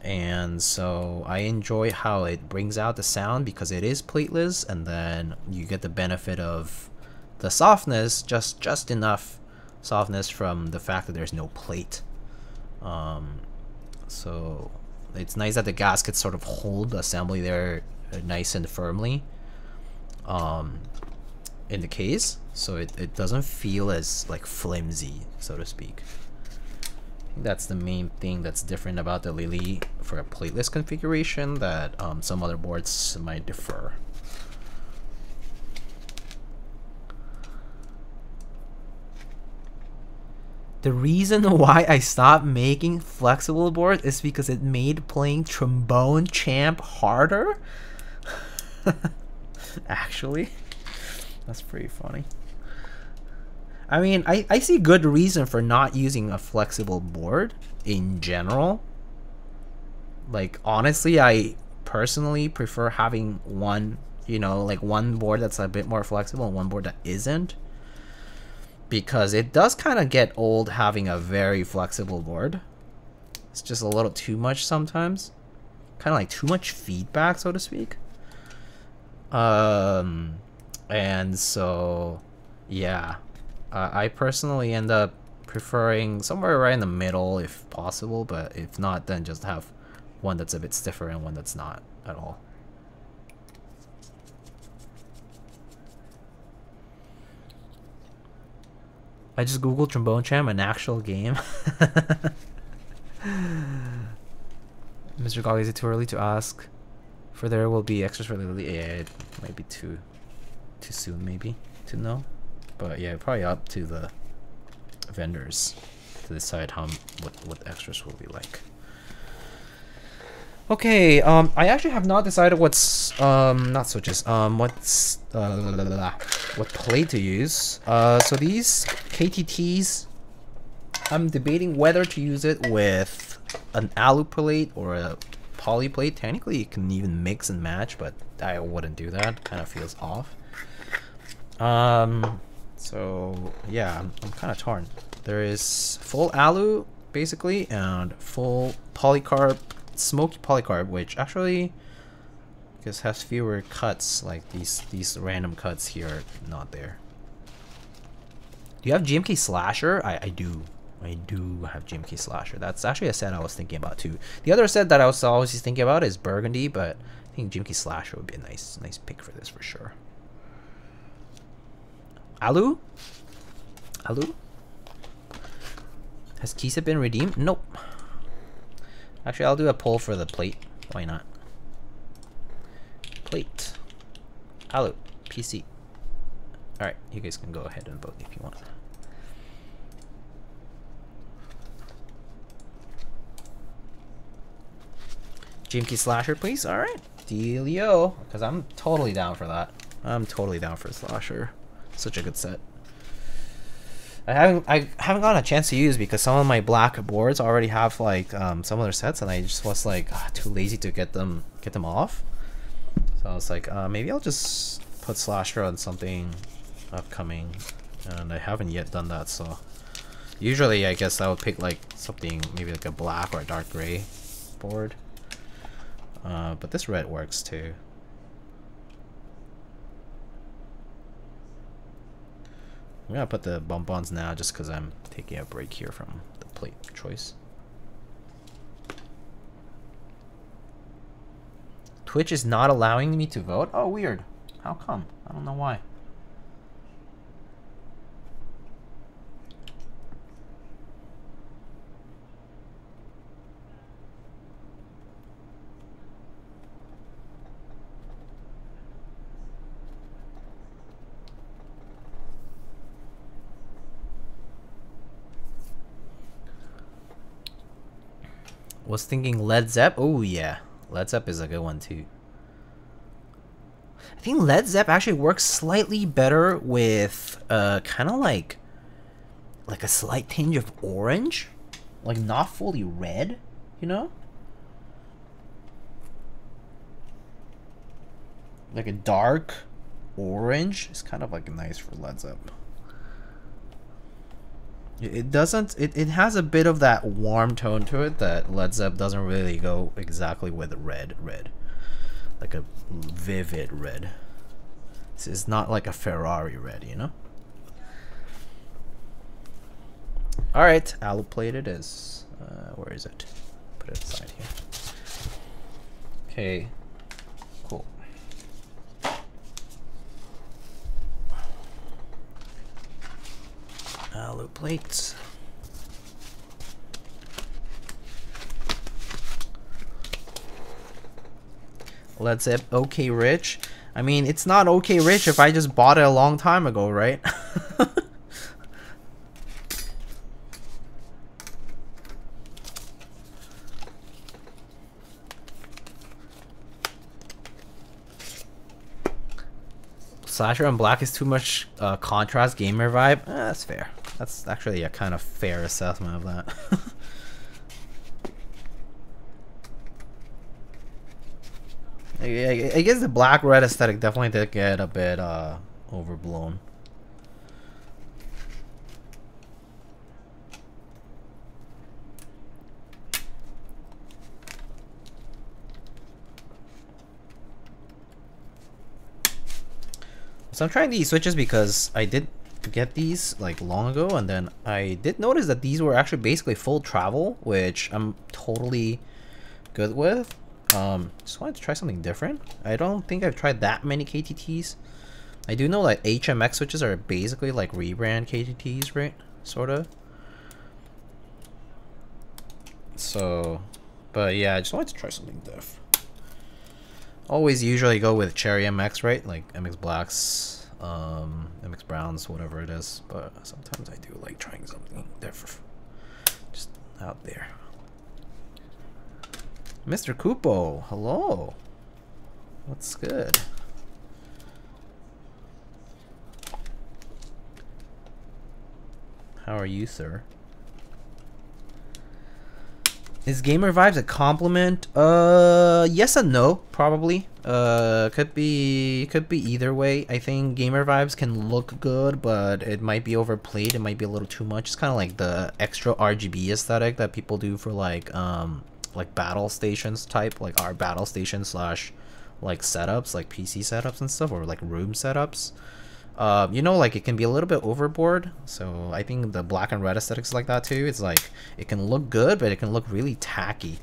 And so I enjoy how it brings out the sound because it is plateless and then you get the benefit of the softness, just just enough softness from the fact that there's no plate. Um, so it's nice that the gaskets sort of hold the assembly there uh, nice and firmly um, in the case so it, it doesn't feel as like flimsy so to speak. That's the main thing that's different about the Lily for a plateless configuration that um, some other boards might differ The reason why I stopped making flexible boards is because it made playing trombone champ harder. Actually, that's pretty funny. I mean, I, I see good reason for not using a flexible board in general. Like, honestly, I personally prefer having one, you know, like one board that's a bit more flexible and one board that isn't because it does kind of get old having a very flexible board. It's just a little too much sometimes. Kind of like too much feedback, so to speak. Um, and so, yeah. Uh, I personally end up preferring somewhere right in the middle if possible, but if not, then just have one that's a bit stiffer and one that's not at all. I just googled trombone champ, an actual game. Mr. Gog, is it too early to ask? For there will be extras for Lily. Yeah, it might be too too soon maybe to know. But yeah, probably up to the vendors to decide how what what extras will be like. Okay, um, I actually have not decided what's, um, not switches, um, what's, uh, what plate to use. Uh, so these KTTs, I'm debating whether to use it with an alu plate or a poly plate. Technically, you can even mix and match, but I wouldn't do that. Kind of feels off. Um, so yeah, I'm, I'm kind of torn. There is full alu, basically, and full polycarb smoky polycarb, which actually because has fewer cuts, like these these random cuts here not there. Do you have GMK Slasher? I, I do. I do have GMK Slasher. That's actually a set I was thinking about too. The other set that I was always thinking about is Burgundy, but I think GMK Slasher would be a nice nice pick for this for sure. Alu? Alu? Has Kisa been redeemed? Nope. Actually, I'll do a poll for the plate. Why not? Plate. Alu. PC. Alright, you guys can go ahead and vote if you want. GMK Slasher, please. Alright. Dealio. Because I'm totally down for that. I'm totally down for Slasher. Such a good set. I haven't I haven't gotten a chance to use because some of my black boards already have like um, some other sets, and I just was like ah, too lazy to get them get them off. So I was like, uh, maybe I'll just put Slasher on something upcoming, and I haven't yet done that. So usually, I guess I would pick like something maybe like a black or a dark gray board. Uh, but this red works too. I'm gonna put the bonbons now just because I'm taking a break here from the plate choice. Twitch is not allowing me to vote? Oh, weird. How come? I don't know why. Was thinking Led Zepp. Oh yeah, Led Zepp is a good one too. I think Led Zepp actually works slightly better with uh kind of like like a slight tinge of orange, like not fully red, you know? Like a dark orange is kind of like nice for Led Zepp. It doesn't. It, it has a bit of that warm tone to it that Led Zepp doesn't really go exactly with red. Red, like a vivid red. It's not like a Ferrari red, you know. All right, alu plate it is. Uh, where is it? Put it aside here. Okay, Alu plates. Let's say okay rich. I mean, it's not okay rich if I just bought it a long time ago, right? Slasher on black is too much uh, contrast gamer vibe. Eh, that's fair. That's actually a kind of fair assessment of that. I, guess the black red aesthetic definitely did get a bit uh, overblown. So I'm trying these switches because I did get these like long ago and then I did notice that these were actually basically full travel which I'm totally good with. Um, just wanted to try something different. I don't think I've tried that many KTTs I do know that HMX switches are basically like rebrand KTTs right? Sort of so but yeah I just wanted to try something different always usually go with Cherry MX right? Like MX Blacks um, MX Browns, whatever it is. But sometimes I do like trying something different, just out there. Mr. Kupo, hello. What's good? How are you, sir? Is Gamer Vibes a compliment? Uh, yes and no, probably. Uh, could be could be either way. I think Gamer Vibes can look good, but it might be overplayed. It might be a little too much. It's kind of like the extra RGB aesthetic that people do for like um like battle stations type, like our battle station slash like setups, like PC setups and stuff, or like room setups. Um, you know, like it can be a little bit overboard. So I think the black and red aesthetics like that too. It's like it can look good, but it can look really tacky.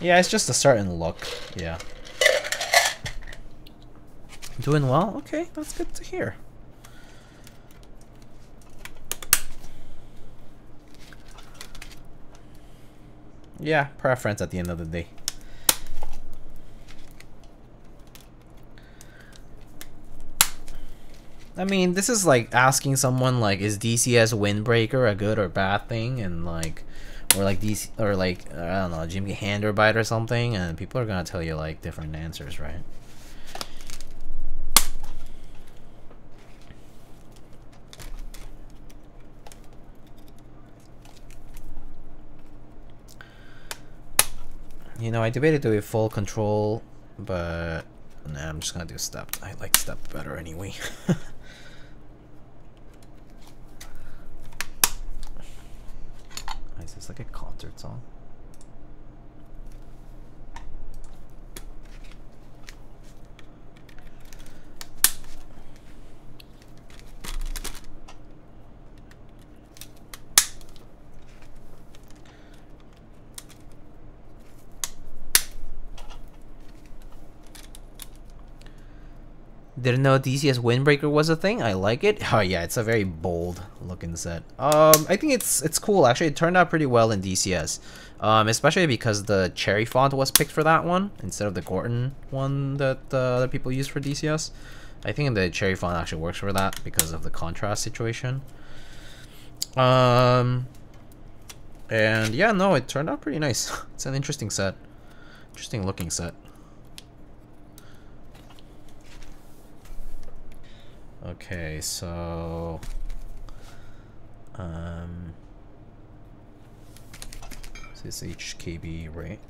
Yeah, it's just a certain look. Yeah. Doing well? Okay, that's good to hear. Yeah, preference at the end of the day. I mean, this is like asking someone like, is DCS Windbreaker a good or bad thing? And like, or like these or like, I don't know, Jimmy Hand or bite or something, and people are gonna tell you like different answers, right? You know, I debated doing full control, but nah, I'm just gonna do step. I like step better anyway. Is this like a concert song? Didn't know DCS Windbreaker was a thing. I like it. Oh yeah, it's a very bold looking set. Um, I think it's it's cool. Actually, it turned out pretty well in DCS. Um, especially because the cherry font was picked for that one instead of the Gorton one that uh, other people use for DCS. I think the cherry font actually works for that because of the contrast situation. Um, and yeah, no, it turned out pretty nice. it's an interesting set. Interesting looking set. Okay, so um this HKB, right?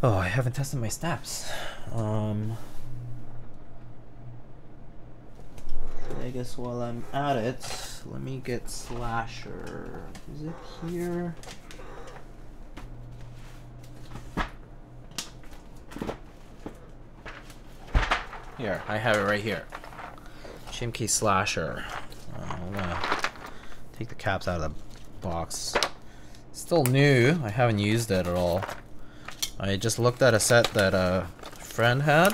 Oh, I haven't tested my steps. Um, I guess while I'm at it, let me get Slasher. Is it here? Here, I have it right here. GMK Slasher. Uh, I'm gonna take the caps out of the box. Still new. I haven't used it at all. I just looked at a set that a friend had,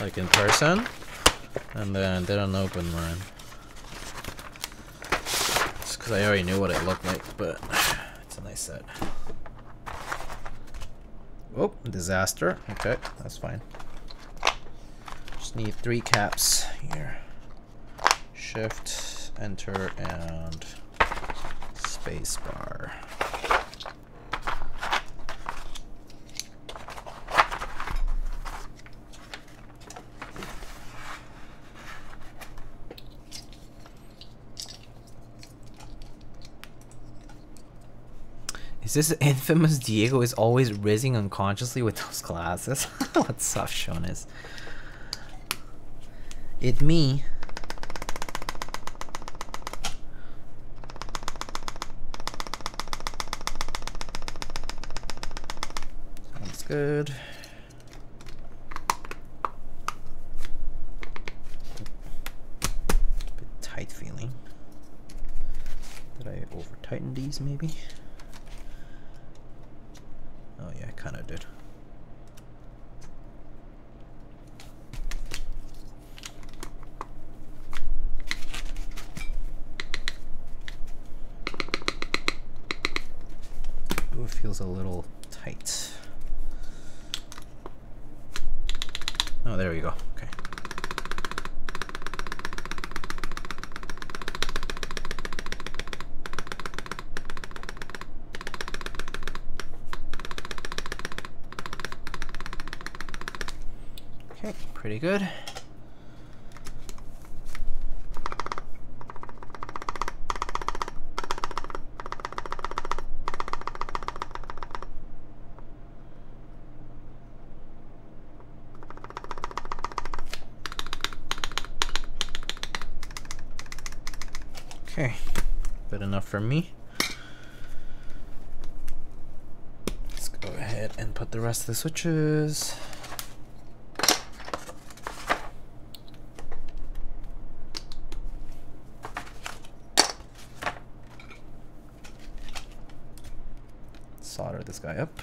like in person, and then didn't open mine. Just because I already knew what it looked like, but it's a nice set. Oh, disaster. Okay, that's fine. Just need three caps here. Shift, enter, and spacebar. This infamous Diego is always rizzing unconsciously with those glasses? What's up, Shonis? It me. Sounds good. Bit tight feeling. Did I over tighten these maybe? Pretty good. Okay, good enough for me. Let's go ahead and put the rest of the switches. Solder this guy up.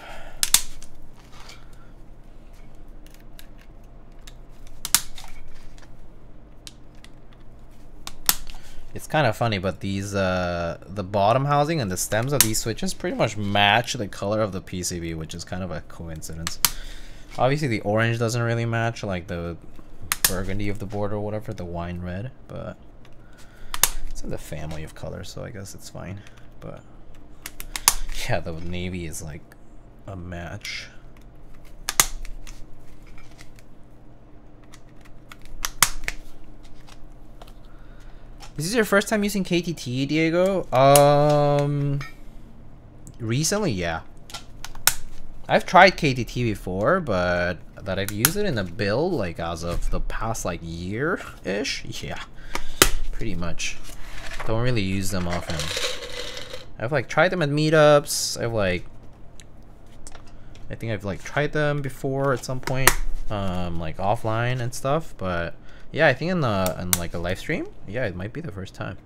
It's kind of funny, but these, uh, the bottom housing and the stems of these switches pretty much match the color of the PCB, which is kind of a coincidence. Obviously, the orange doesn't really match, like the burgundy of the board or whatever, the wine red, but it's in the family of colors, so I guess it's fine. But yeah, the navy is like a match. Is your first time using KTT, Diego? Um, recently, yeah. I've tried KTT before, but that I've used it in a build like as of the past like year ish. Yeah, pretty much. Don't really use them often. I've like tried them at meetups. I've like I think I've like tried them before at some point, um, like offline and stuff. But yeah, I think in the in like a live stream, yeah, it might be the first time.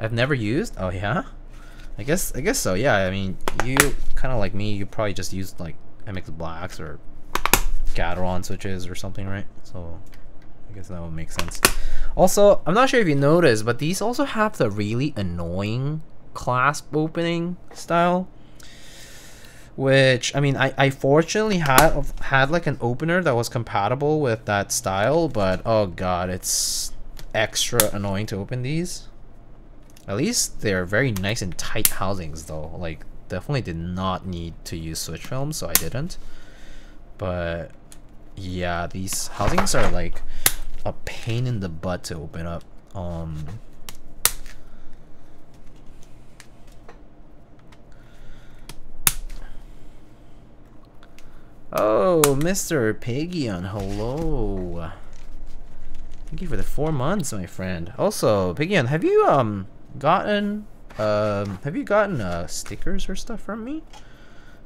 I've never used. Oh yeah, I guess I guess so. Yeah, I mean, you kind of like me. You probably just used like MX Blacks or Gateron switches or something, right? So I guess that would make sense. Also, I'm not sure if you noticed, but these also have the really annoying clasp opening style. Which I mean, I, I fortunately had had like an opener that was compatible with that style, but oh god, it's extra annoying to open these. At least they're very nice and tight housings though. Like definitely did not need to use switch film, so I didn't. But yeah, these housings are like a pain in the butt to open up. Um Oh, Mr. Piggion, hello. Thank you for the four months, my friend. Also, Piggion, have you um gotten um have you gotten uh stickers or stuff from me?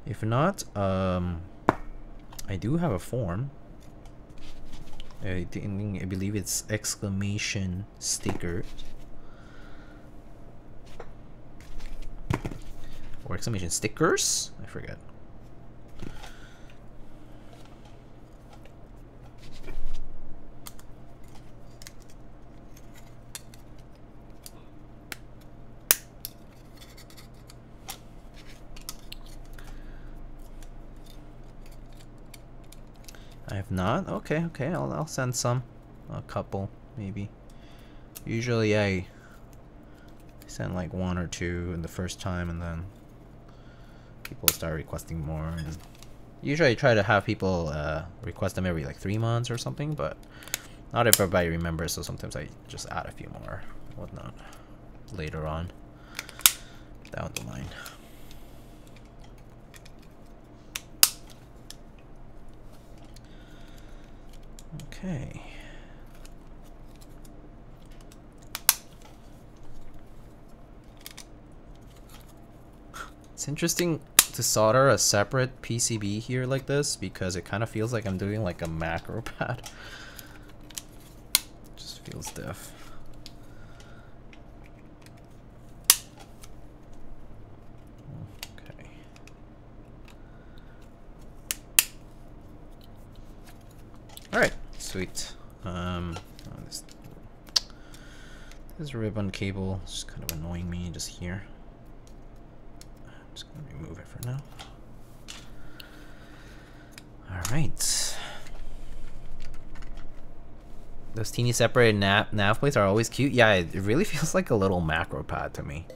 If not, um I do have a form. I, I believe it's exclamation sticker. Or exclamation stickers? I forget. I have not? Okay, okay, I'll, I'll send some. A couple, maybe. Usually I send like one or two in the first time and then people start requesting more. And usually I try to have people uh, request them every like three months or something, but not everybody remembers, so sometimes I just add a few more whatnot later on down the line. Okay. It's interesting to solder a separate PCB here like this because it kind of feels like I'm doing like a macro pad. Just feels stiff. Okay. Alright, sweet. Um, oh, this, this ribbon cable is kind of annoying me just here. I'm just going to remove it for now. Alright. Those teeny separated nav, nav plates are always cute. Yeah, it really feels like a little macro pad to me.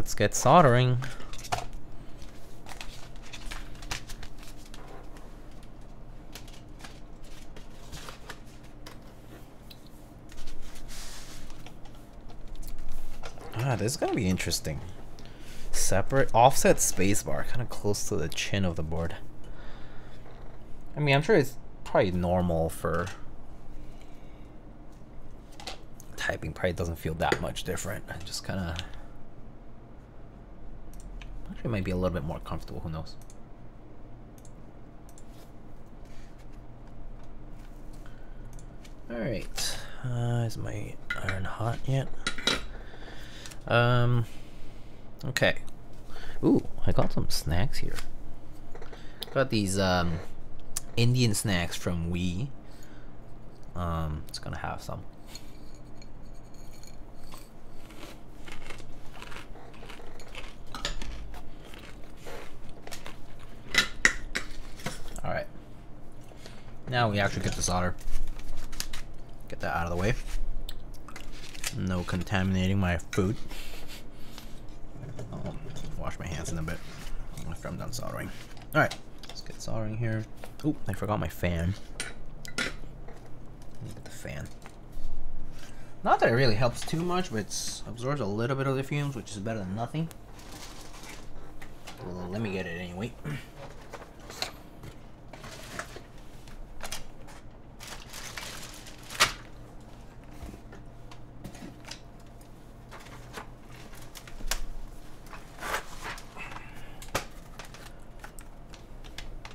let's get soldering. Ah, this is gonna be interesting. Separate offset spacebar, kind of close to the chin of the board. I mean, I'm sure it's probably normal for typing. Probably doesn't feel that much different. I just kind of Actually, might be a little bit more comfortable. Who knows? Alright. Uh, is my iron hot yet? Um. Okay. Ooh, I got some snacks here. Got these um, Indian snacks from Wii. Um, it's gonna have some. Now we actually get the solder. Get that out of the way. No contaminating my food. I'll wash my hands in a bit after I'm done soldering. Alright, let's get soldering here. Oh, I forgot my fan. Get the fan. Not that it really helps too much, but it absorbs a little bit of the fumes, which is better than nothing. Well, let me get it anyway.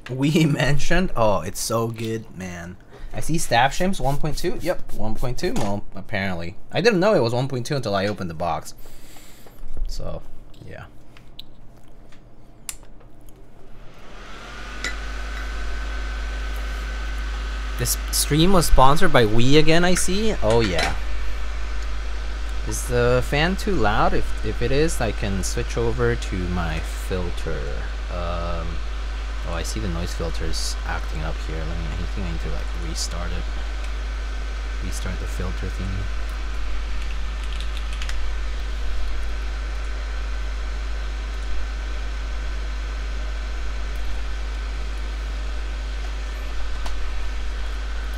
we mentioned. Oh it's so good man. I see staff shims 1.2 yep 1.2 well apparently. I didn't know it was 1.2 until i opened the box. So yeah. This stream was sponsored by we again i see. Oh yeah. Is the fan too loud? If, if it is i can switch over to my filter. Um, Oh, I see the noise filters acting up here. Let me, I think I need to like restart it. Restart the filter thing.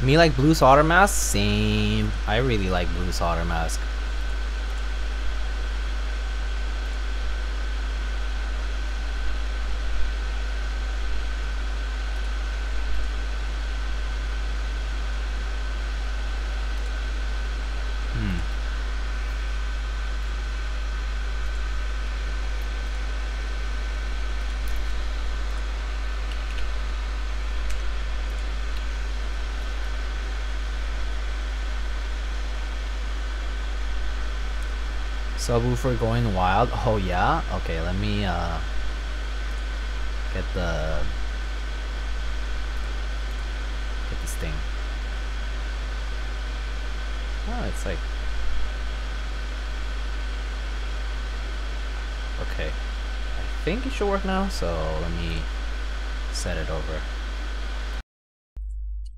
Me like blue solder mask? Same. I really like blue solder mask. Subwoofer going wild. Oh yeah? Okay, let me uh get the get this thing. Oh, it's like Okay. I think it should work now, so let me set it over.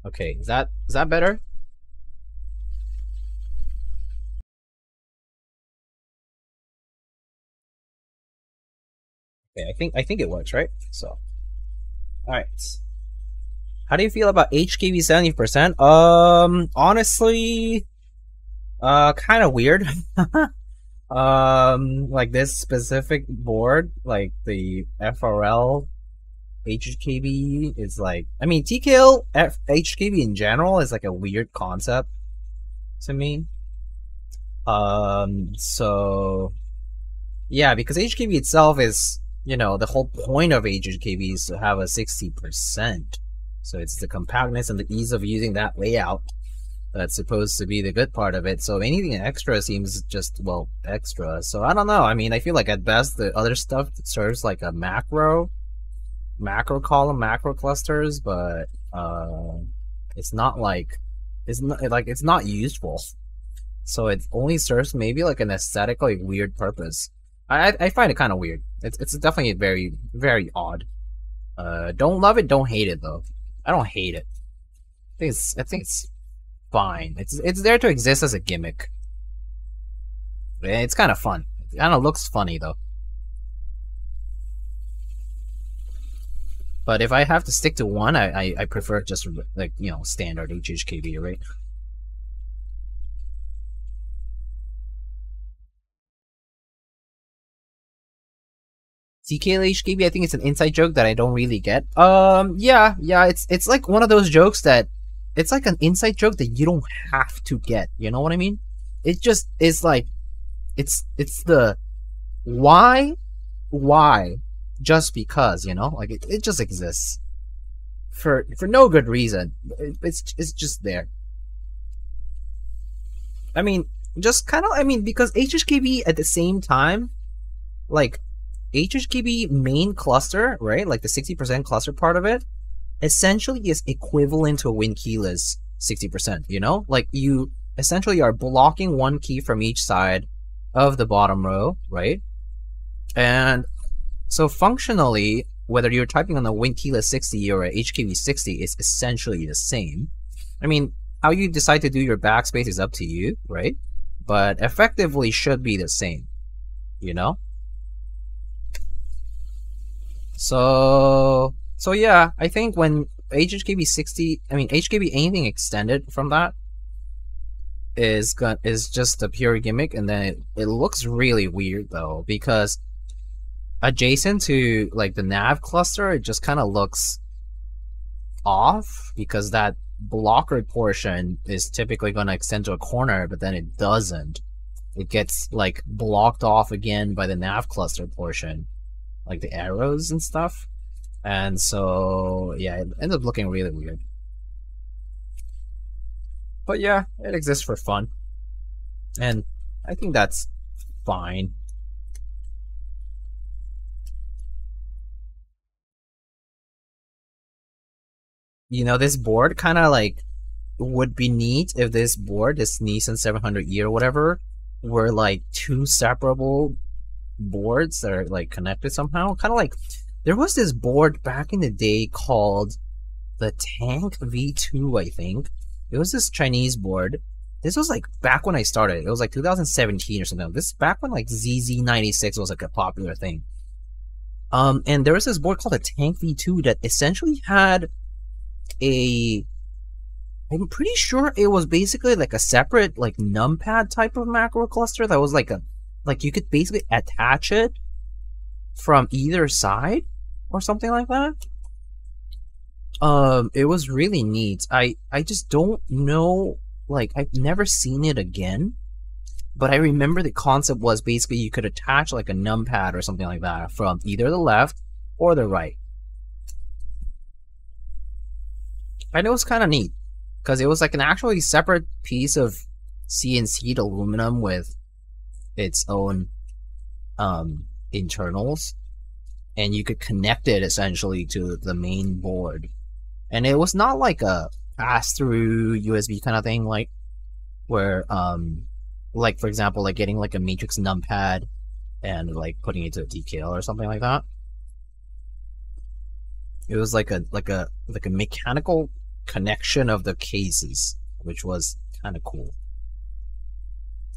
Okay, is that is that better? Think I think it works, right? So, all right. How do you feel about HKB seventy percent? Um, honestly, uh, kind of weird. um, like this specific board, like the FRL HKB is like, I mean, TKL F HKB in general is like a weird concept to me. Um, so yeah, because HKB itself is you know, the whole point of HKB is to have a 60%. So it's the compactness and the ease of using that layout that's supposed to be the good part of it. So anything extra seems just, well, extra. So I don't know. I mean, I feel like at best the other stuff serves like a macro, macro column, macro clusters, but uh, it's not like, it's not like, it's not useful. So it only serves maybe like an aesthetically weird purpose. I I find it kind of weird. It's it's definitely very very odd. Uh, don't love it, don't hate it though. I don't hate it. I think it's I think it's fine. It's it's there to exist as a gimmick. It's kind of fun. It kind of looks funny though. But if I have to stick to one, I, I, I prefer just like you know standard HHKB, right? TKL HKB, I think it's an inside joke that I don't really get. Um, yeah, yeah, it's it's like one of those jokes that it's like an inside joke that you don't have to get. You know what I mean? It just is like it's it's the why why just because you know like it, it just exists for for no good reason. It, it's it's just there. I mean, just kind of I mean because HHKB at the same time, like HHKB main cluster, right, like the 60% cluster part of it, essentially is equivalent to a win keyless 60%, you know? Like you essentially are blocking one key from each side of the bottom row, right? And so functionally, whether you're typing on a win keyless 60 or a HKB 60 is essentially the same. I mean, how you decide to do your backspace is up to you, right? But effectively should be the same, you know? So so yeah, I think when HHKB sixty, I mean HKB anything extended from that is got is just a pure gimmick, and then it, it looks really weird though because adjacent to like the nav cluster, it just kind of looks off because that blocker portion is typically going to extend to a corner, but then it doesn't. It gets like blocked off again by the nav cluster portion, like the arrows and stuff. And so, yeah, it ends up looking really weird. But yeah, it exists for fun. And I think that's fine. you know, this board kind of like would be neat if this board, this Neson 700E or whatever, were like two separable boards that are like connected somehow. Kind of like there was this board back in the day called the Tank V2, I think. It was this Chinese board. This was like back when I started. It was like 2017 or something. This back when like ZZ96 was like a popular thing. Um, and there was this board called the Tank V2 that essentially had a I'm pretty sure it was basically like a separate like numpad type of macro cluster that was like a like you could basically attach it from either side or something like that. Um it was really neat. I I just don't know like I've never seen it again. But I remember the concept was basically you could attach like a numpad or something like that from either the left or the right. And it was kind of neat because it was like an actually separate piece of CNC aluminum with its own um, internals, and you could connect it essentially to the main board. And it was not like a pass-through USB kind of thing, like where, um, like for example, like getting like a matrix numpad and like putting it to a TKL or something like that. It was like a like a like a mechanical connection of the cases, which was kind of cool.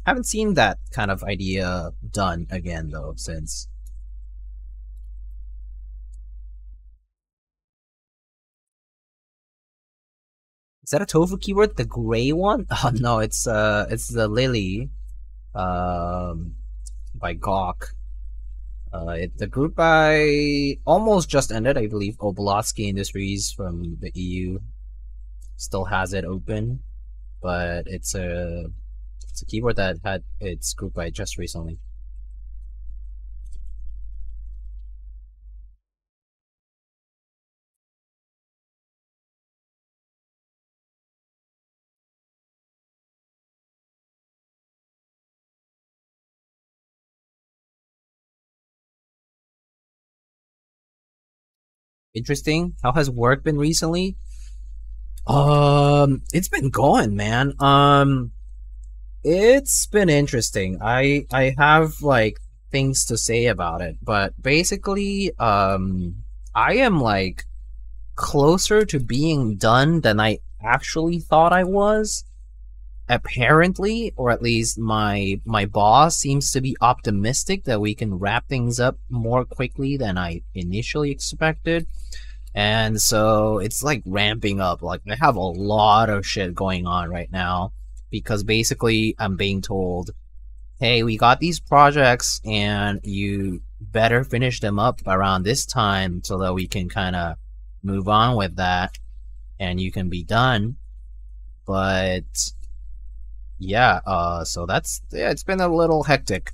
Haven't seen that kind of idea done again though since. Is that a tofu keyword? The gray one? Oh no, it's uh it's the lily um by GOG. Uh, it, the group by almost just ended, I believe. Oblotzky Industries from the EU still has it open, but it's a it's a keyboard that had its group by just recently. Interesting. How has work been recently? Um, it's been going, man. Um, it's been interesting. I I have like things to say about it, but basically, um, I am like closer to being done than I actually thought I was. Apparently, or at least my my boss seems to be optimistic that we can wrap things up more quickly than I initially expected. And so it's like ramping up. Like I have a lot of shit going on right now because basically I'm being told, hey, we got these projects and you better finish them up around this time so that we can kind of move on with that and you can be done. But yeah, uh, so that's yeah, it's been a little hectic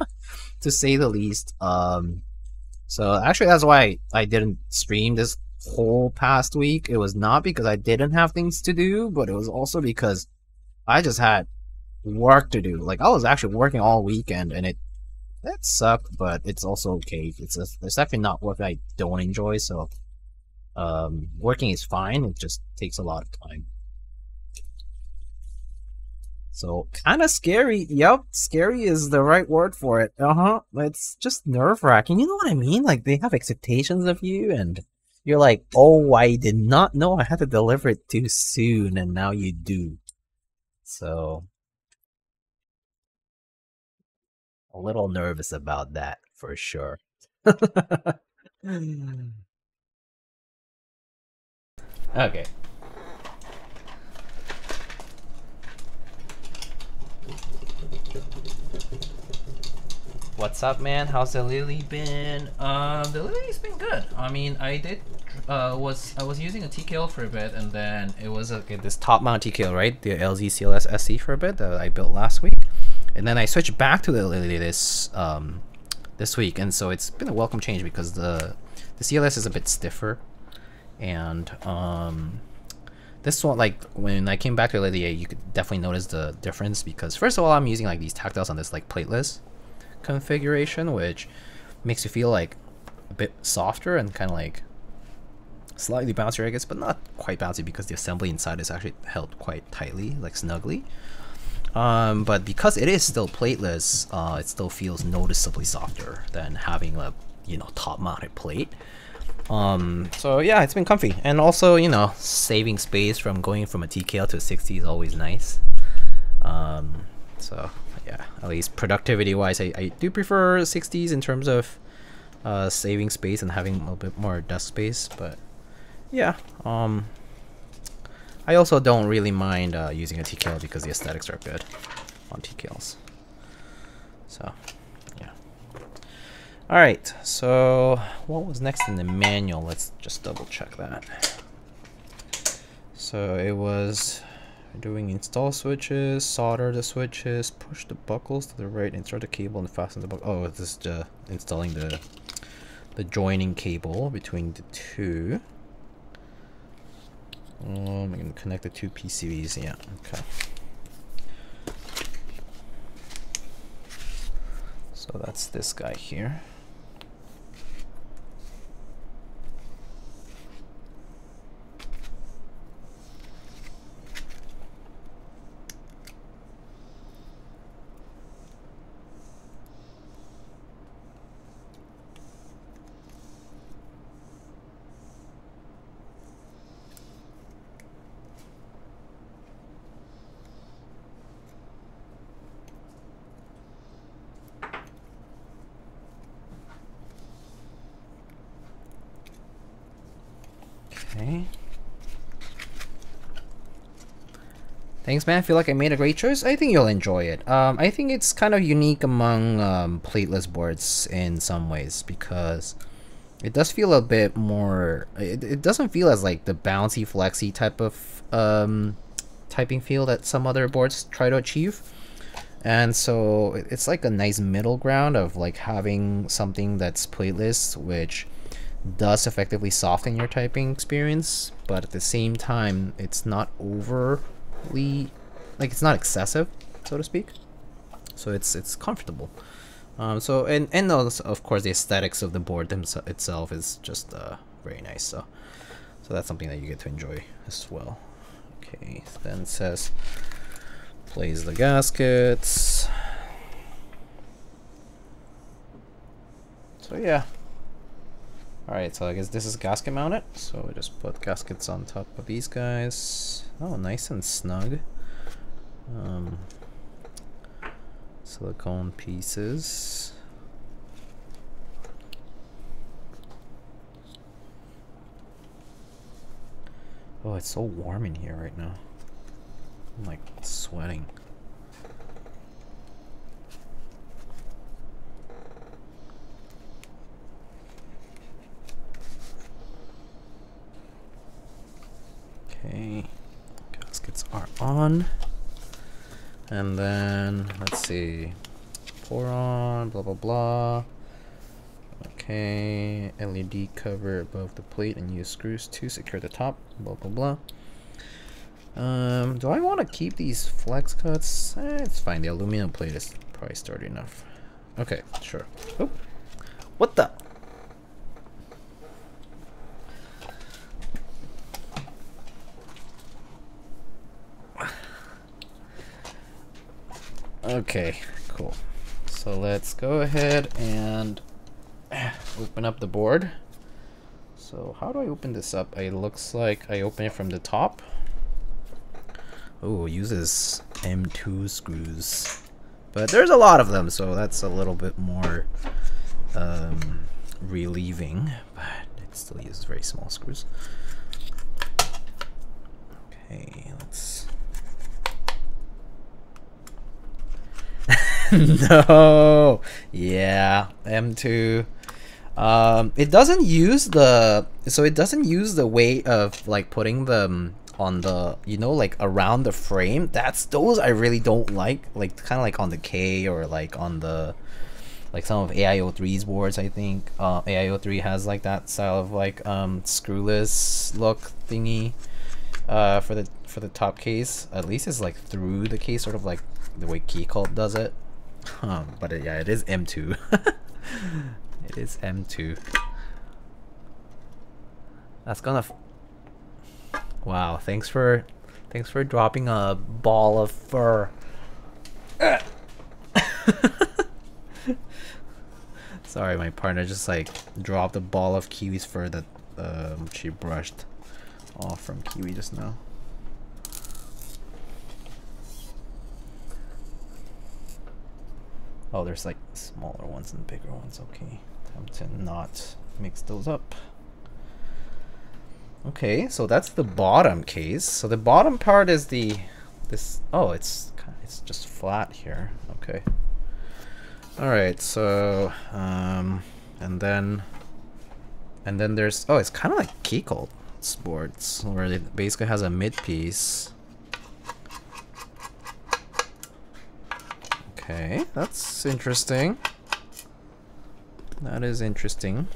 to say the least. Um, so actually, that's why I didn't stream this whole past week. It was not because I didn't have things to do, but it was also because I just had work to do. Like I was actually working all weekend, and it that sucked, but it's also okay. It's it's actually not work I don't enjoy. So um, working is fine. It just takes a lot of time. So kind of scary. Yep, scary is the right word for it. Uh huh. It's just nerve wracking. You know what I mean? Like they have expectations of you, and you're like, oh, I did not know I had to deliver it too soon, and now you do. So a little nervous about that for sure. okay. What's up, man? How's the Lily been? Um, the Lily's been good. I mean, I did uh, was I was using a TKL for a bit, and then it was a, this top mount TKL, right? The LZ CLS SC for a bit that I built last week, and then I switched back to the this um, this week, and so it's been a welcome change because the the CLS is a bit stiffer, and um, this one like when I came back to Lily, you could definitely notice the difference because first of all, I'm using like these tactiles on this like plateless configuration, which makes you feel like a bit softer and kind of like slightly bouncier, I guess, but not quite bouncy because the assembly inside is actually held quite tightly, like snugly. Um, but because it is still plateless, uh, it still feels noticeably softer than having a you know top mounted plate. Um, so yeah, it's been comfy, and also you know saving space from going from a TKL to a 60 is always nice. Um, so yeah, at least productivity wise, I, I do prefer 60s in terms of uh, saving space and having a little bit more desk space. But yeah, um, I also don't really mind uh, using a TKL because the aesthetics are good on TKLs. So yeah. All right, so what was next in the manual? Let's just double check that. So it was doing install switches, solder the switches, push the buckles to the right, insert the cable and fasten the buckle. Oh, this is uh, installing the the joining cable between the two. Um, I'm gonna connect the two PCBs. Yeah, okay. So that's this guy here. Okay. Thanks, man. I feel like I made a great choice. I think you'll enjoy it. Um, I think it's kind of unique among um, plateless boards in some ways because it does feel a bit more. It, it doesn't feel as like the bouncy, flexy type of um, typing feel that some other boards try to achieve. And so it's like a nice middle ground of like having something that's plateless, which does effectively soften your typing experience, but at the same time, it's not overly, like it's not excessive, so to speak. So it's it's comfortable. Um, so and and of course the aesthetics of the board itself is just uh, very nice. So so that's something that you get to enjoy as well. Okay, then says place the gaskets. So yeah, Alright, so I guess this is gasket mounted. So we just put gaskets on top of these guys. Oh, nice and snug. Um, silicone pieces. Oh, it's so warm in here right now. I'm like sweating. Okay, are on. And then, let's see, pour on, blah, blah, blah. Okay, LED cover above the plate and use screws to secure the top, blah, blah, blah. Um, do I want to keep these flex cuts? Eh, it's fine, the aluminum plate is probably sturdy enough. Okay, sure. Oh, what the? Okay, cool. So let's go ahead and open up the board. So how do I open this up? It looks like I open it from the top. Oh, uses M2 screws. But there's a lot of them, so that's a little bit more um, relieving, but it still uses very small screws. Okay, let's. no, yeah, M2. Um, it doesn't use the so it doesn't use the way of like putting them on the you know like around the frame. That's those I really don't like. Like kind of like on the K or like on the like some of AIO3's boards. I think uh, AIO3 has like that style of like um, screwless look thingy uh, for the for the top case. At least it's like through the case, sort of like the way Keycult does it. Um, but it, yeah, it is M2. it is M2. That's gonna. wow! Thanks for, thanks for dropping a ball of fur. Sorry, my partner just like dropped a ball of Kiwi's fur that um, she brushed off from Kiwi just now. Oh, there's like smaller ones and bigger ones. Okay, time to not mix those up. Okay, so that's the bottom case. So the bottom part is the this. Oh, it's it's just flat here. Okay. All right. So um, and then and then there's oh, it's kind of like Keycult sports where it basically has a mid piece Okay, that's interesting. That is interesting.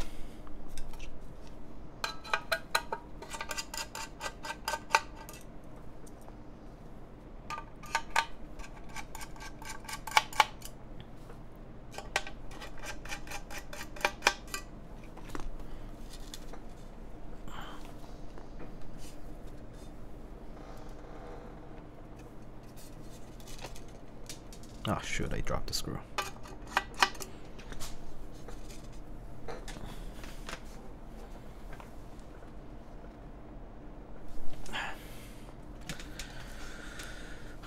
Oh shoot, I dropped the screw.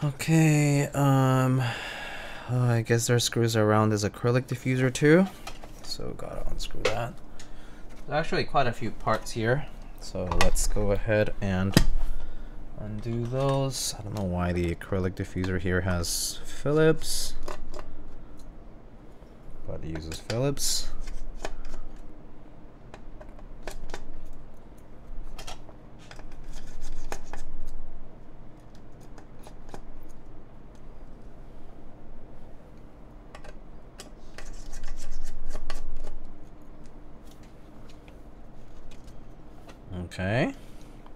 Okay, um, guess there's screws around this acrylic diffuser too. So gotta unscrew that. There's actually quite a few parts here. So let's go ahead and undo those. I don't know why the acrylic diffuser here has Phillips, but it uses Phillips. Okay.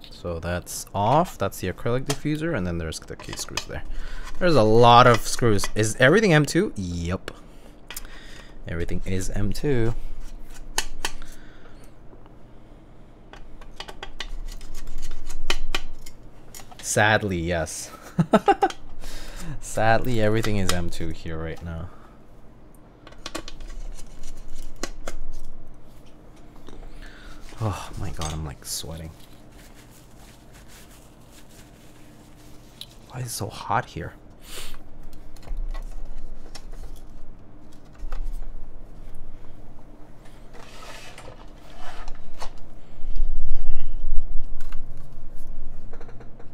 So that's off. That's the acrylic diffuser, and then there's the key screws there. There's a lot of screws. Is everything M2? Yep. Everything is M2. Sadly, yes. Sadly, everything is M2 here right now. Oh my god, I'm like sweating. Why is it so hot here?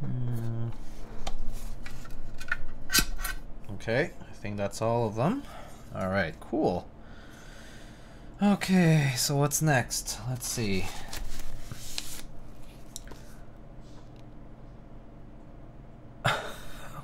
Hmm. Okay, I think that's all of them. Alright, cool. Okay, so what's next? Let's see.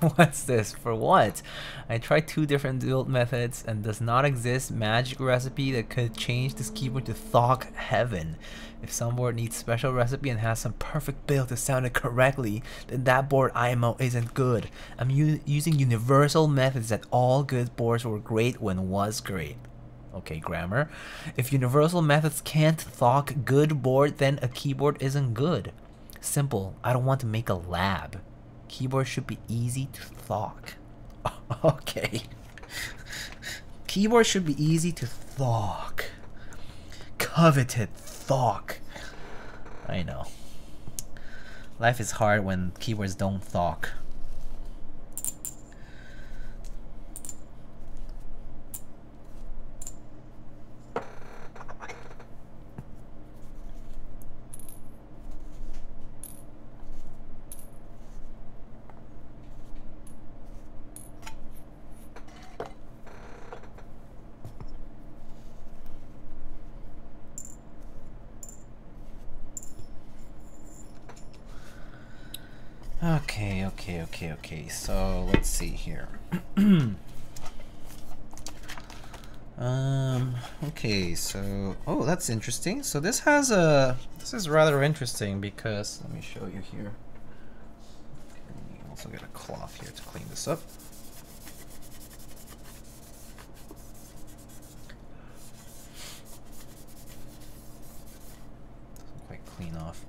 What's this? For what? I tried two different build methods and does not exist magic recipe that could change this keyboard to thok heaven. If some board needs special recipe and has some perfect build to sound it correctly, then that board IMO isn't good. I'm using universal methods that all good boards were great when was great. Okay, grammar. If universal methods can't thok good board, then a keyboard isn't good. Simple. I don't want to make a lab. Keyboard should be easy to thok. okay. Keyboard should be easy to thok. Coveted thok. I know. Life is hard when keyboards don't thok. Okay, okay. So let's see here. um. Okay. So oh, that's interesting. So this has a. This is rather interesting because let me show you here. Okay, also get a cloth here to clean this up. Doesn't quite clean off.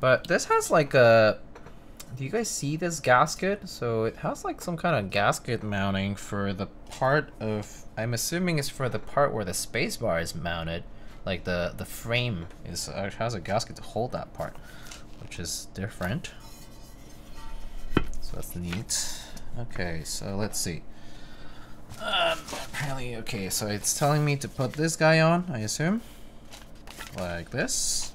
But this has like a do you guys see this gasket? So it has like some kind of gasket mounting for the part of, I'm assuming it's for the part where the spacebar is mounted. Like the, the frame is uh, has a gasket to hold that part, which is different. So that's neat. Okay, so let's see. Um, apparently, okay, so it's telling me to put this guy on, I assume. Like this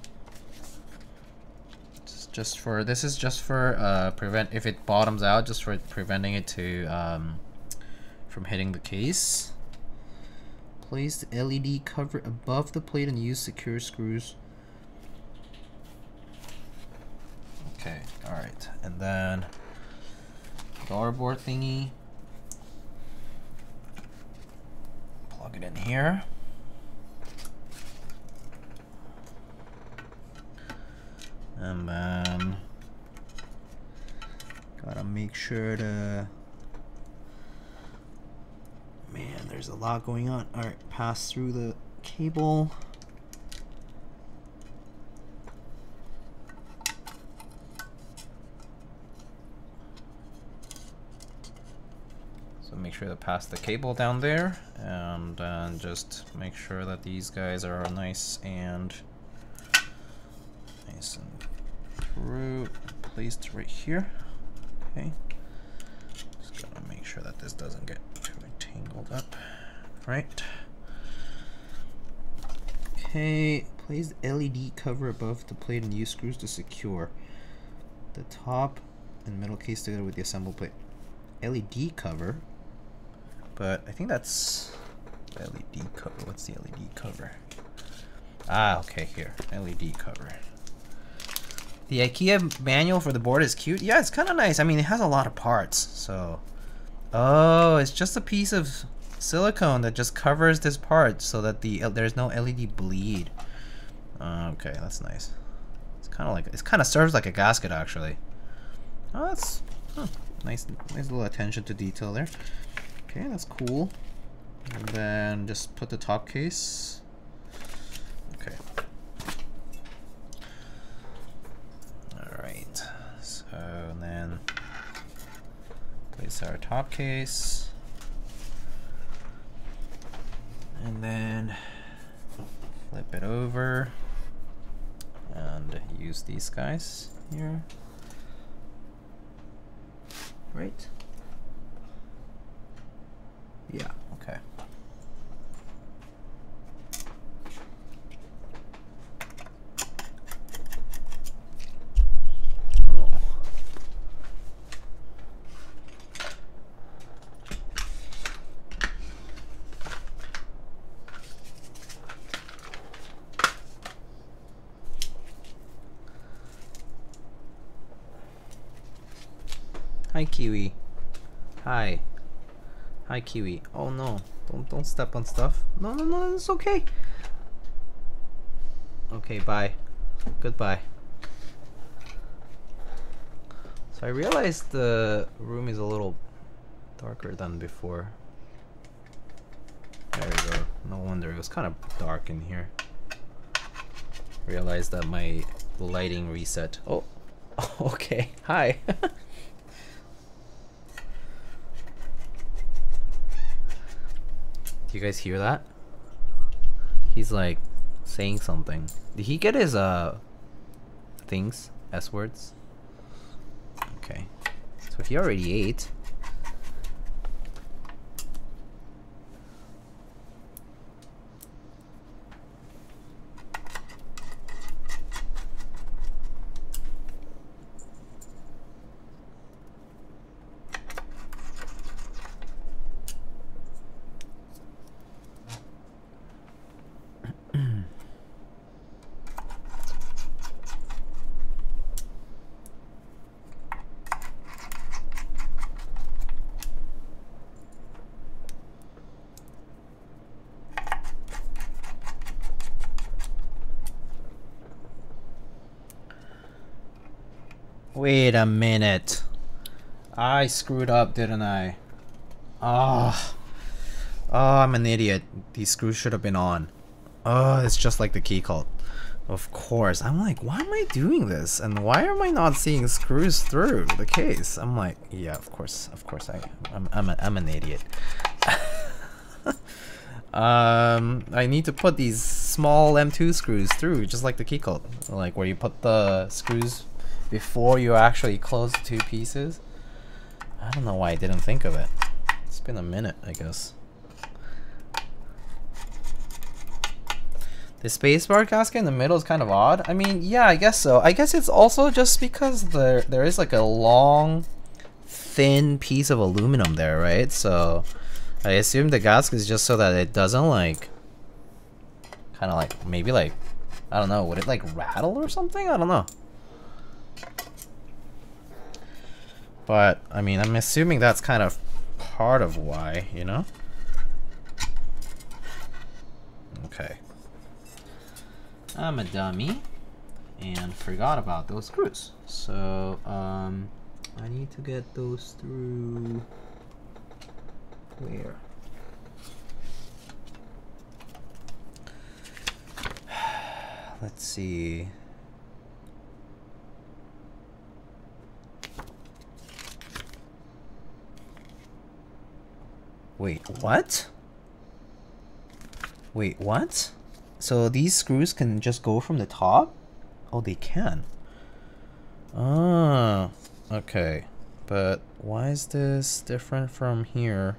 just for this is just for uh, prevent if it bottoms out just for preventing it to um, from hitting the case. Place the LED cover above the plate and use secure screws. Okay all right and then board thingy. Plug it in here And then gotta make sure to man there's a lot going on. Alright pass through the cable. So make sure to pass the cable down there and then just make sure that these guys are nice and nice and through placed right here. Okay. Just gotta make sure that this doesn't get too tangled up. Right. Okay, place the LED cover above the plate and use screws to secure the top and middle case together with the assembled plate. LED cover, but I think that's LED cover. What's the LED cover? Ah, okay, here. LED cover. The IKEA manual for the board is cute. Yeah, it's kind of nice. I mean, it has a lot of parts, so... Oh, it's just a piece of silicone that just covers this part so that the there's no LED bleed. Uh, okay, that's nice. It's kind of like it kind of serves like a gasket actually. Oh, that's huh, nice, nice little attention to detail there. Okay, that's cool. And then just put the top case. Okay. and then place our top case. And then flip it over and use these guys here. Right? Yeah, okay. Hi, Kiwi. Hi. Hi, Kiwi. Oh no. Don't don't step on stuff. No, no, no, it's okay. Okay, bye. Goodbye. So I realized the room is a little darker than before. There we go. No wonder it was kind of dark in here. Realized that my lighting reset. Oh, okay. Hi. you guys hear that? He's like saying something. Did he get his uh things? S words? Okay. So if he already ate, a minute. I screwed up, didn't I? Ah. Oh. oh, I'm an idiot. These screws should have been on. Oh, it's just like the Keycult. Of course. I'm like, why am I doing this? And why am I not seeing screws through the case? I'm like, yeah, of course. Of course I I'm I'm, a, I'm an idiot. um I need to put these small M2 screws through just like the Keycult. Like where you put the screws before you actually close the two pieces. I don't know why I didn't think of it. It's been a minute, I guess. The spacebar gasket in the middle is kind of odd. I mean, yeah, I guess so. I guess it's also just because there there is like a long, thin piece of aluminum there, right? So I assume the gasket is just so that it doesn't like, kind of like, maybe like, I don't know, would it like rattle or something? I don't know. But, I mean, I'm assuming that's kind of part of why, you know? Okay. I'm a dummy and forgot about those screws. So um, I need to get those through where? Let's see. Wait, what? Wait, what? So these screws can just go from the top? Oh, they can. Ah, okay. But why is this different from here?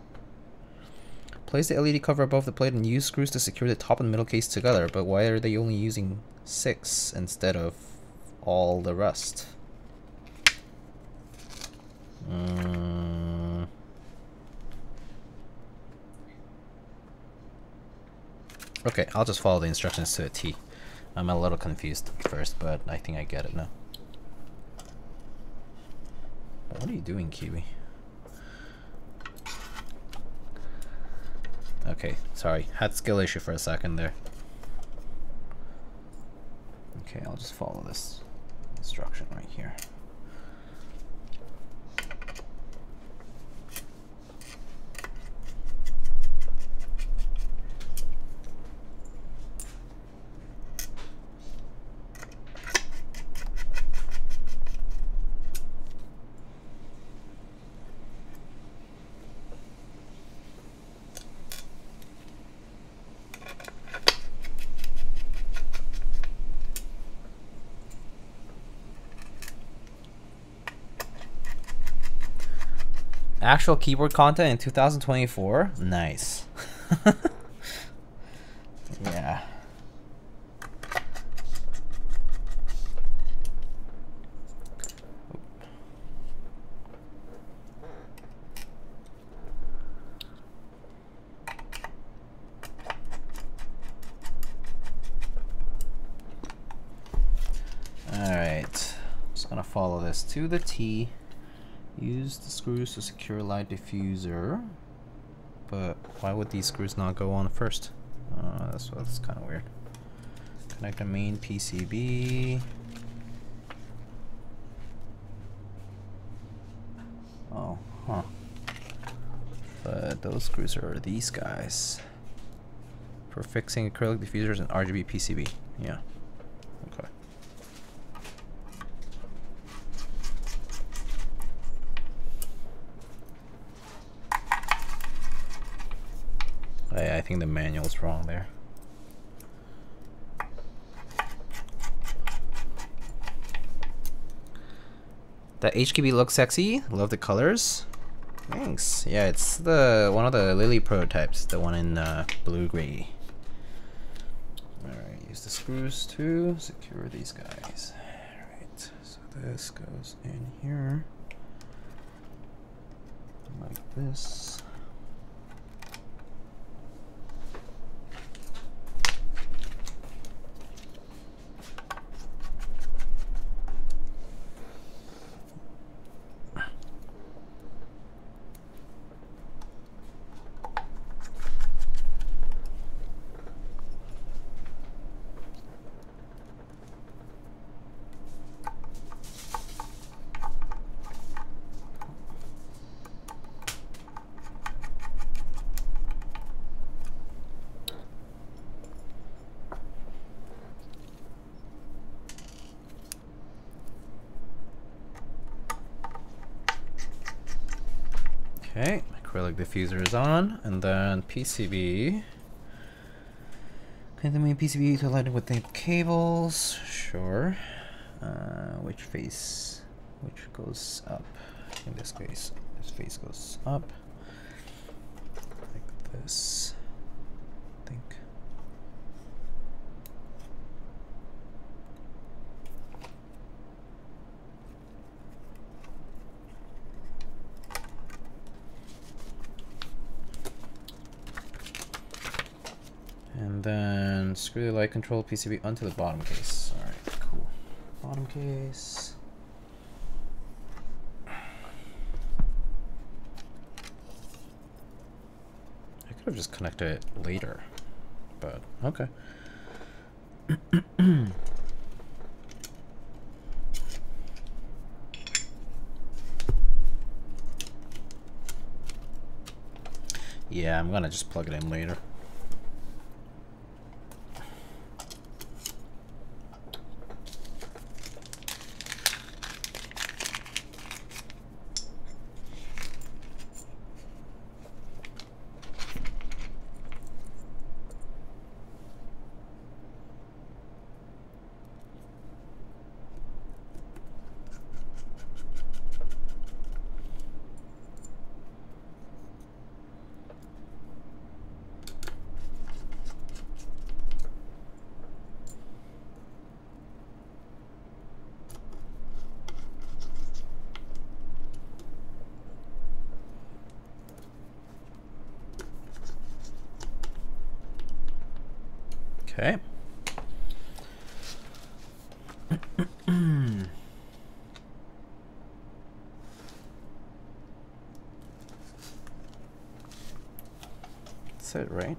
Place the LED cover above the plate and use screws to secure the top and middle case together, but why are they only using six instead of all the rest? Hmm. Okay, I'll just follow the instructions to a T. I'm a little confused first, but I think I get it now. What are you doing, Kiwi? Okay, sorry. Had skill issue for a second there. Okay, I'll just follow this instruction right here. Actual keyboard content in 2024? Nice. yeah. Alright, just gonna follow this to the T. Use the screws to secure light diffuser. But why would these screws not go on first? Uh, that's that's kind of weird. Connect the main PCB. Oh, huh. But those screws are these guys. For fixing acrylic diffusers and RGB PCB. Yeah. Okay. I, I think the manual's wrong there. The HKB looks sexy. Love the colors. Thanks. Yeah, it's the one of the Lily prototypes, the one in uh, blue gray. Alright, use the screws to secure these guys. Alright, so this goes in here. Like this. Diffuser is on, and then PCB. Connect the main PCB to lighting with the cables. Sure. Uh, which face? Which goes up? In this case, this face goes up. Like this. I think. And the light control PCB onto the bottom case. Alright, cool. Bottom case. I could have just connected it later, but okay. yeah, I'm gonna just plug it in later. Okay. That's it, right?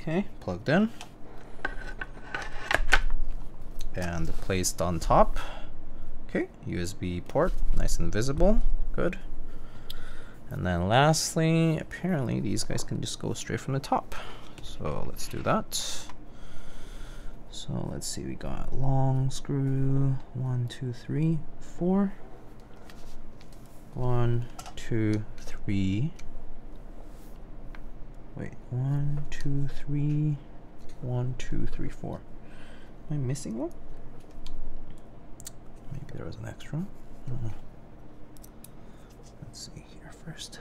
Okay, plugged in. And placed on top. Okay, USB port, nice and visible, good. And then lastly, apparently these guys can just go straight from the top. So let's do that. So let's see, we got long screw, one, two, three, four. One, two, three. Wait, one, two, three, one, two, three, four. Am I missing one? Maybe there was an extra. I don't know. Let's see here first.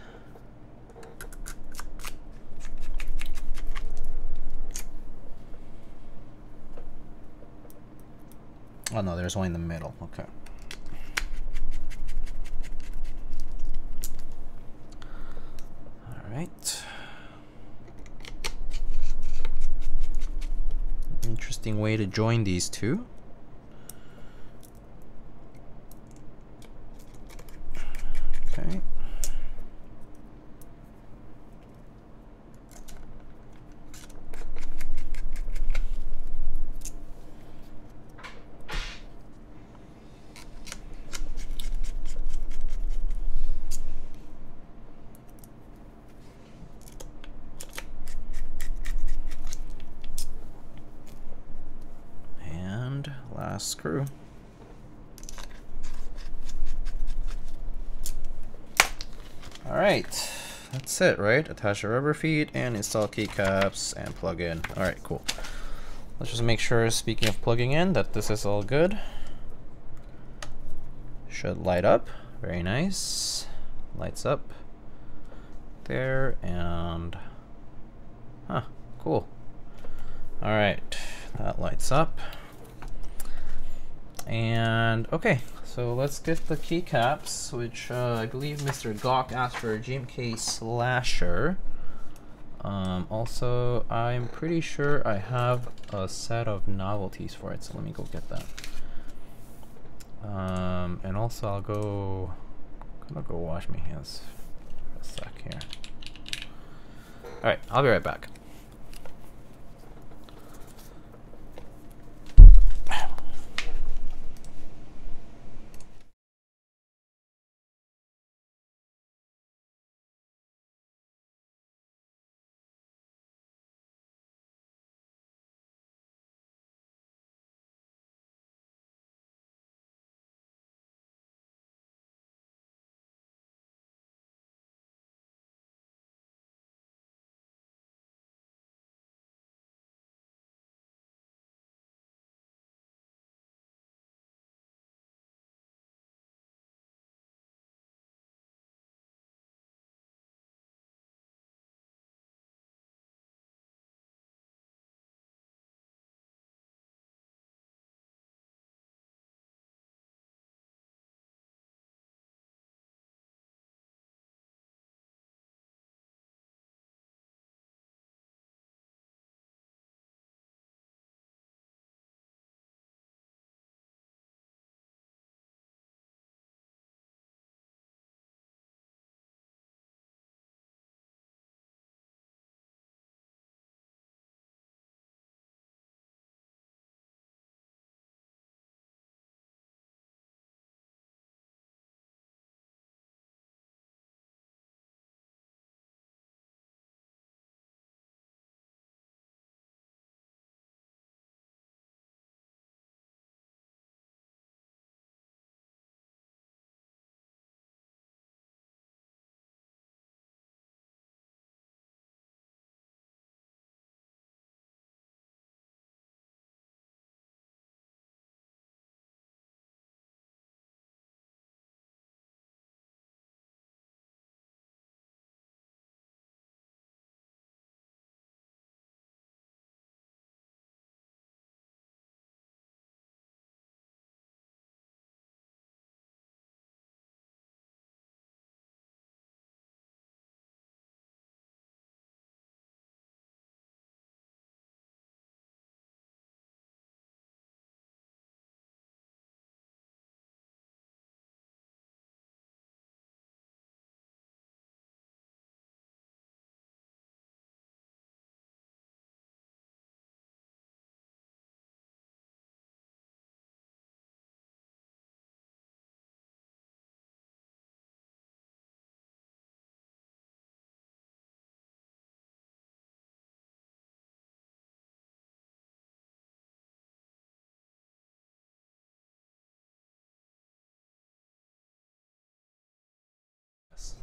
Oh no, there's one in the middle. Okay. All right. Interesting way to join these two. Okay. And last screw. All right, that's it, right? Attach the rubber feet and install keycaps and plug in. All right, cool. Let's just make sure, speaking of plugging in, that this is all good. Should light up, very nice. Lights up there and, huh, cool. All right, that lights up. And okay, so let's get the keycaps, which uh, I believe Mr. Gawk asked for a GMK Slasher. Um, also, I'm pretty sure I have a set of novelties for it, so let me go get that. Um, and also I'll go, I'm gonna go wash my hands for a sec here. Alright, I'll be right back.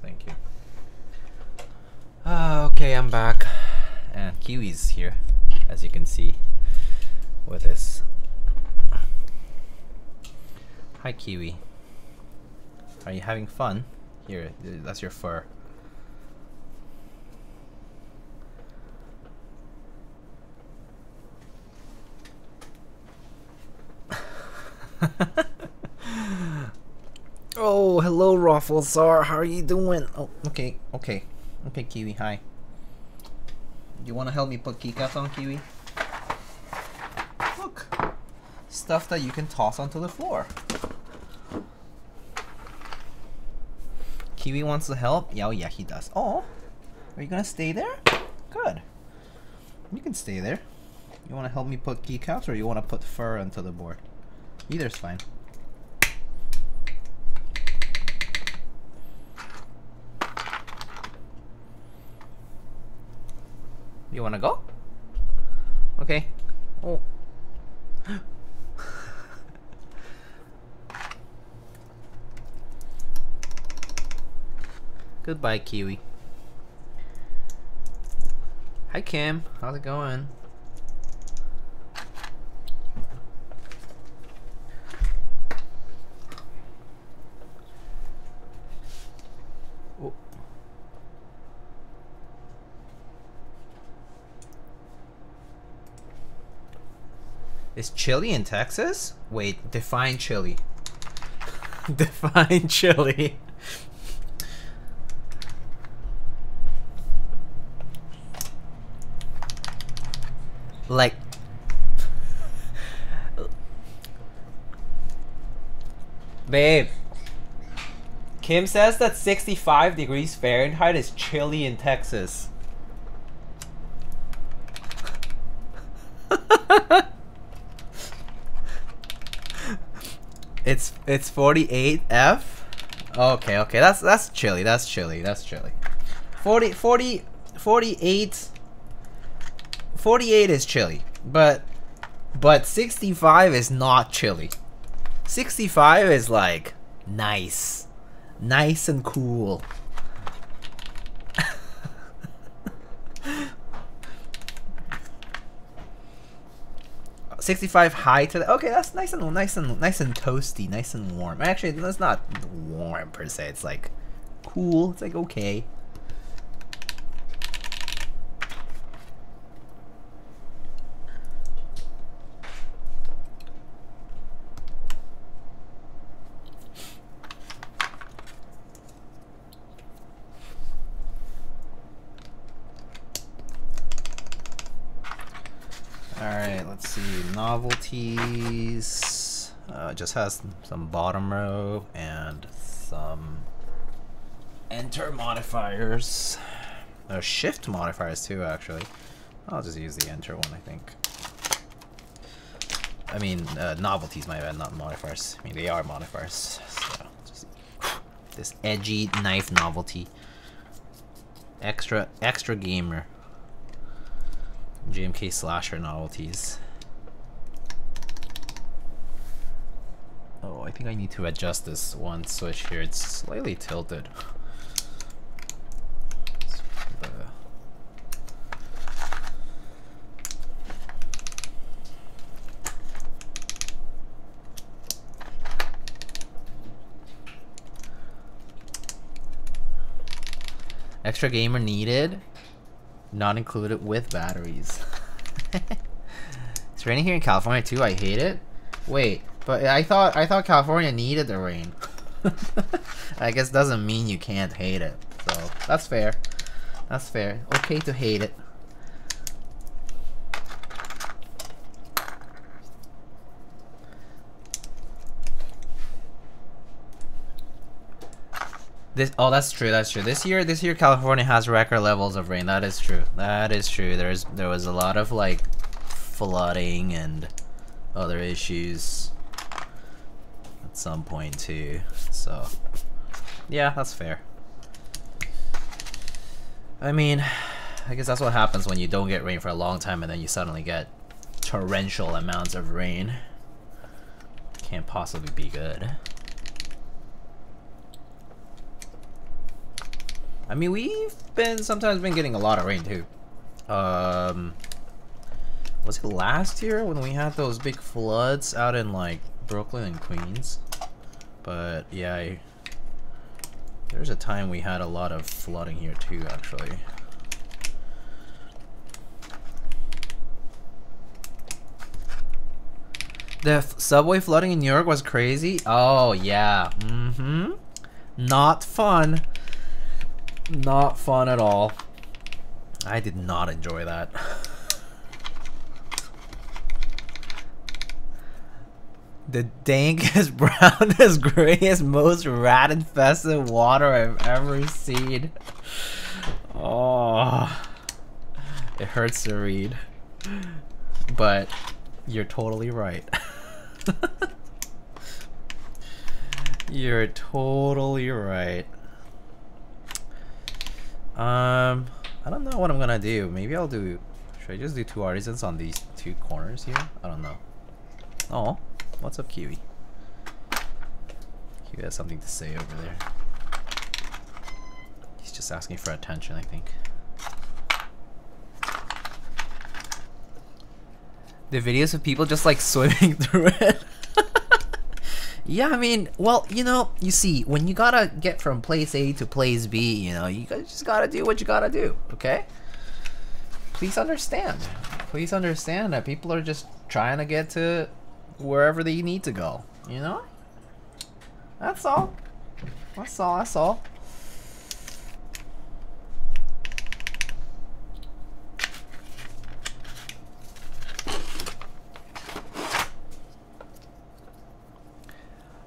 Thank you. Uh, okay, I'm back. And Kiwi's here, as you can see, with this. Hi, Kiwi. Are you having fun? Here, that's your fur. hello, Rafflesar. How are you doing? Oh, okay, okay. Okay, Kiwi, hi. You want to help me put keycaps on, Kiwi? Look. Stuff that you can toss onto the floor. Kiwi wants to help? Yeah, oh yeah, he does. Oh, are you gonna stay there? Good. You can stay there. You want to help me put keycaps or you want to put fur onto the board? Either's fine. You wanna go? Okay. Oh. Goodbye, Kiwi. Hi, Kim. How's it going? Is chili in Texas? Wait, define chili. define chili. Like Babe. Kim says that 65 degrees Fahrenheit is chilly in Texas. It's it's 48 F. Okay, okay. That's that's chilly. That's chilly. That's chilly. 40 40 48 48 is chilly, but but 65 is not chilly. 65 is like nice. Nice and cool. 65 high today. okay that's nice and nice and nice and toasty nice and warm actually that's not warm per se it's like cool it's like okay Alright, let's see. Novelties. Uh, just has some bottom row and some enter modifiers. No, shift modifiers too, actually. I'll just use the enter one, I think. I mean, uh, novelties, my bad, not modifiers. I mean, they are modifiers. So, just, this edgy knife novelty. Extra, extra gamer. GMK Slasher novelties. Oh, I think I need to adjust this one switch here. It's slightly tilted. Extra gamer needed. Not included with batteries. it's raining here in California too. I hate it. Wait, but I thought I thought California needed the rain. I guess doesn't mean you can't hate it. So that's fair. That's fair. Okay to hate it. This oh that's true that's true. This year this year California has record levels of rain. That is true. That is true. There's there was a lot of like flooding and other issues at some point too. So yeah, that's fair. I mean, I guess that's what happens when you don't get rain for a long time and then you suddenly get torrential amounts of rain. Can't possibly be good. I mean, we've been sometimes been getting a lot of rain too. Um, was it last year when we had those big floods out in like Brooklyn and Queens? But yeah, I, there's a time we had a lot of flooding here too, actually. The subway flooding in New York was crazy. Oh yeah. Mm-hmm. Not fun. Not fun at all. I did not enjoy that. the dankest, brownest, grayest, most rat-infested water I've ever seen. Oh, it hurts to read. But you're totally right. you're totally right. Um, I don't know what I'm gonna do. Maybe I'll do. Should I just do two artisans on these two corners here? I don't know. Oh, what's up, Kiwi? Kiwi has something to say over there. He's just asking for attention, I think. The videos of people just like swimming through it. Yeah, I mean, well, you know, you see, when you gotta get from place A to place B, you know, you just gotta do what you gotta do, okay? Please understand. Please understand that people are just trying to get to wherever they need to go. You know? That's all. That's all, that's all.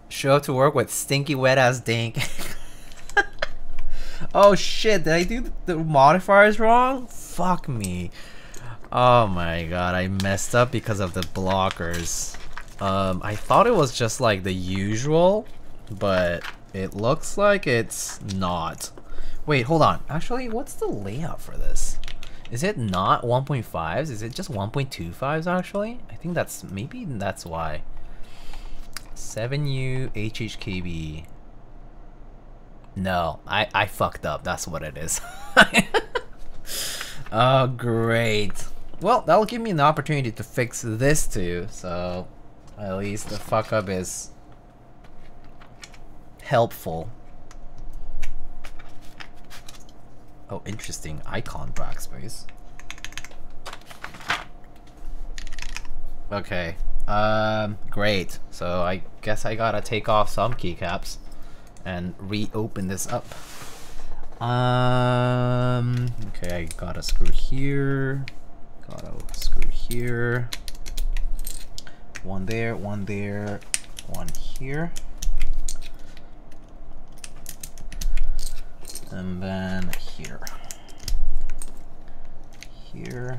Show up to work with stinky wet ass dink. oh shit, did I do the modifiers wrong? Fuck me. Oh my god, I messed up because of the blockers. Um, I thought it was just like the usual, but it looks like it's not. Wait, hold on. Actually, what's the layout for this? Is it not 1.5s? Is it just 1.25s actually? I think that's, maybe that's why. 7U HHKB. No, I, I fucked up. That's what it is. oh, great. Well, that'll give me an opportunity to fix this too, so at least the fuck up is helpful. Oh, interesting. Icon backspace. Okay. Um, great. So I guess I gotta take off some keycaps and reopen this up. Um, okay, I got a screw here. Got a screw here. One there, one there, one here. and then here. Here.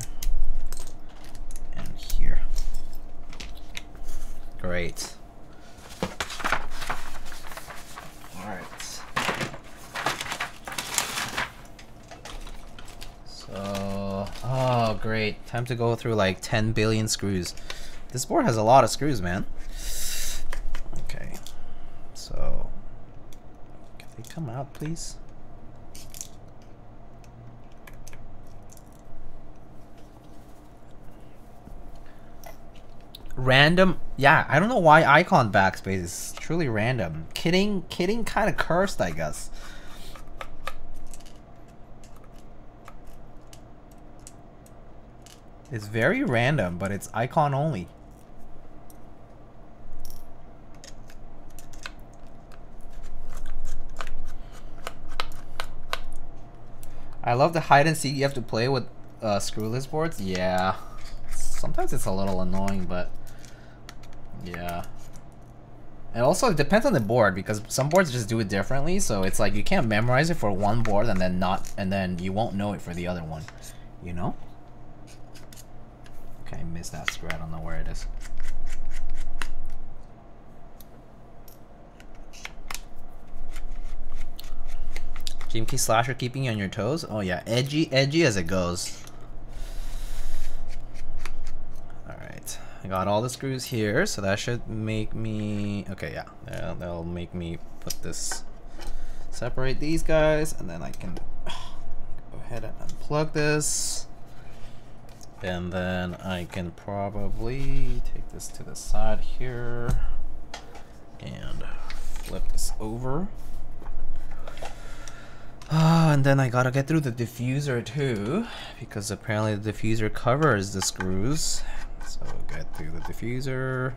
And here. Great. Alright. So, oh great. Time to go through like 10 billion screws. This board has a lot of screws, man. Okay. So, can they come out, please? random yeah i don't know why icon backspace is truly random kidding kidding kind of cursed i guess it's very random but it's icon only I love the hide and seek you have to play with uh, screwless boards. Yeah. Sometimes it's a little annoying, but yeah. And also, it depends on the board because some boards just do it differently. So it's like you can't memorize it for one board and then not, and then you won't know it for the other one. You know? Okay, I missed that screw. I don't know where it is. GMK Slasher keeping you on your toes? Oh yeah, edgy, edgy as it goes. Alright, I got all the screws here, so that should make me... Okay, yeah, that'll, that'll make me put this... Separate these guys, and then I can go ahead and unplug this. And then I can probably take this to the side here and flip this over. Uh, and then I gotta get through the diffuser too, because apparently the diffuser covers the screws. So get through the diffuser.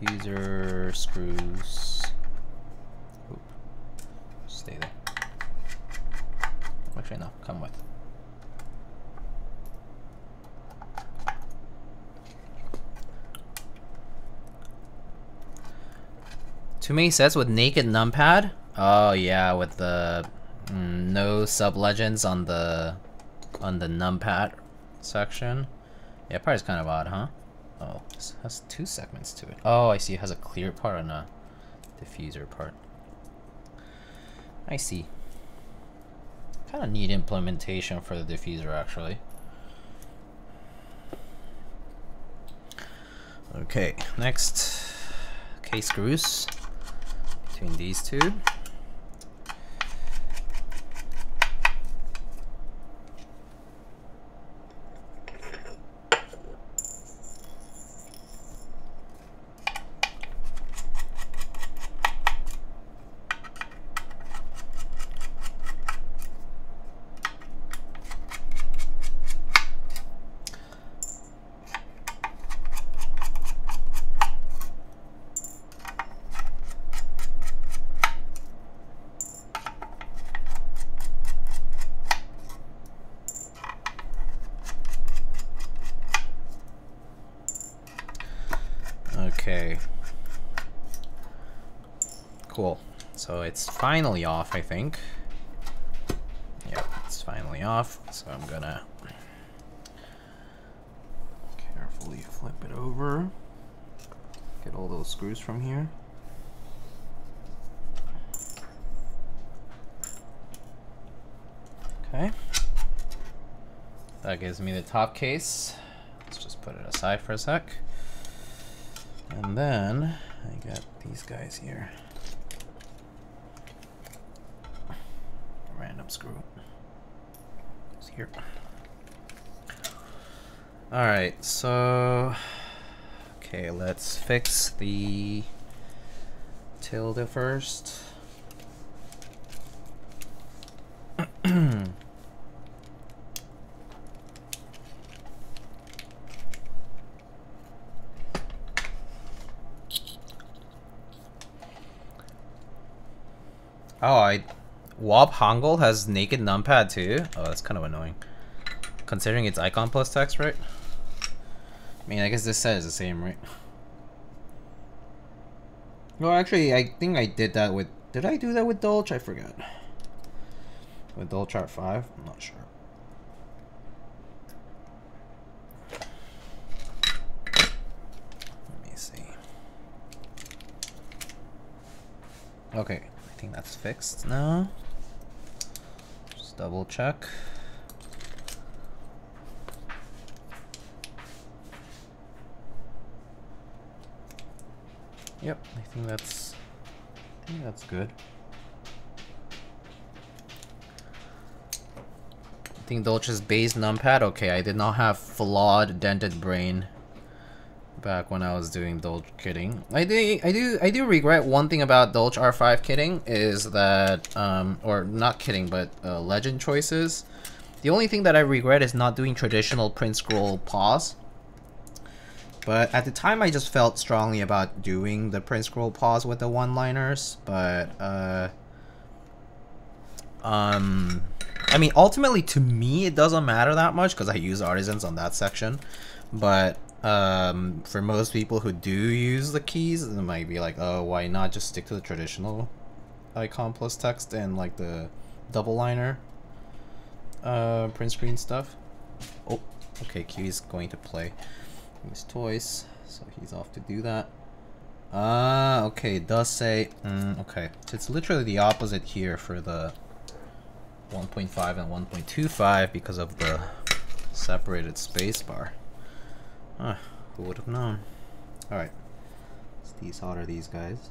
Diffuser, screws. Oop. Stay there. Actually, no, come with. Too many sets with naked numpad? Oh yeah, with the mm, no sub legends on the on the numpad section. Yeah, part is kind of odd, huh? Oh, this has two segments to it. Oh, I see. It has a clear part and a diffuser part. I see. Kind of neat implementation for the diffuser, actually. Okay, next K screws between these two. So it's finally off, I think. Yep, it's finally off. So I'm gonna carefully flip it over. Get all those screws from here. Okay. That gives me the top case. Let's just put it aside for a sec. And then I got these guys here. Random screw. It's here. Alright, so okay, let's fix the tilde first. Oh, I... Hangul has naked numpad too? Oh, that's kind of annoying. Considering it's icon plus text, right? I mean, I guess this set is the same, right? Well, actually, I think I did that with... Did I do that with Dolch? I forgot. With Dolch Art 5? I'm not sure. Let me see. Okay I think that's fixed now. Double check. Yep, I think that's I think that's good. I think Dolch's base numpad. Okay, I did not have flawed dented brain back when I was doing Dolch kitting. I do, I do, I do regret one thing about Dolch R5 kitting is that, um, or not kidding, but uh, legend choices. The only thing that I regret is not doing traditional print scroll pause. But at the time, I just felt strongly about doing the print scroll pause with the one-liners. But, uh, um, I mean, ultimately, to me, it doesn't matter that much because I use artisans on that section. But um, for most people who do use the keys, it might be like, oh, why not just stick to the traditional icon plus text and like the double liner uh, print screen stuff. Oh, okay, Q is going to play his toys, so he's off to do that. Ah, uh, okay, it does say, mm, okay, it's literally the opposite here for the 1.5 and 1.25 because of the separated spacebar. Ah, who would have known? Alright. Let's desolder these guys.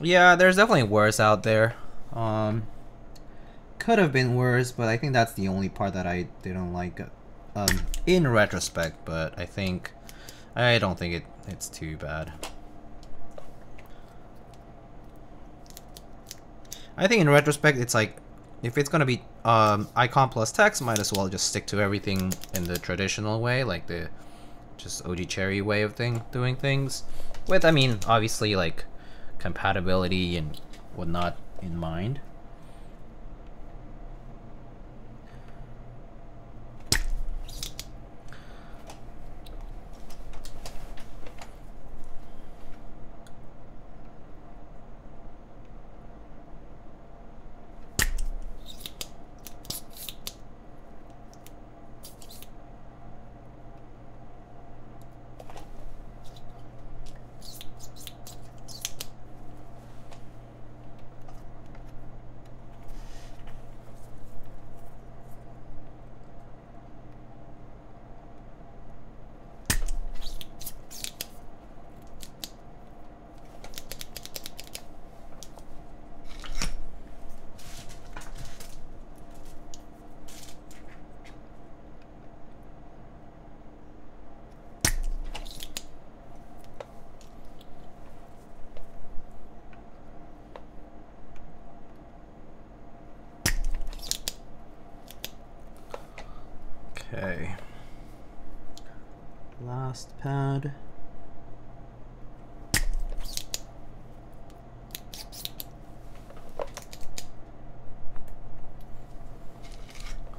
Yeah, there's definitely worse out there. Um, could have been worse, but I think that's the only part that I didn't like um, in retrospect, but I think I don't think it it's too bad. I think in retrospect, it's like, if it's gonna be um, icon plus text, might as well just stick to everything in the traditional way, like the just OG Cherry way of thing doing things. With, I mean, obviously, like, compatibility and whatnot in mind.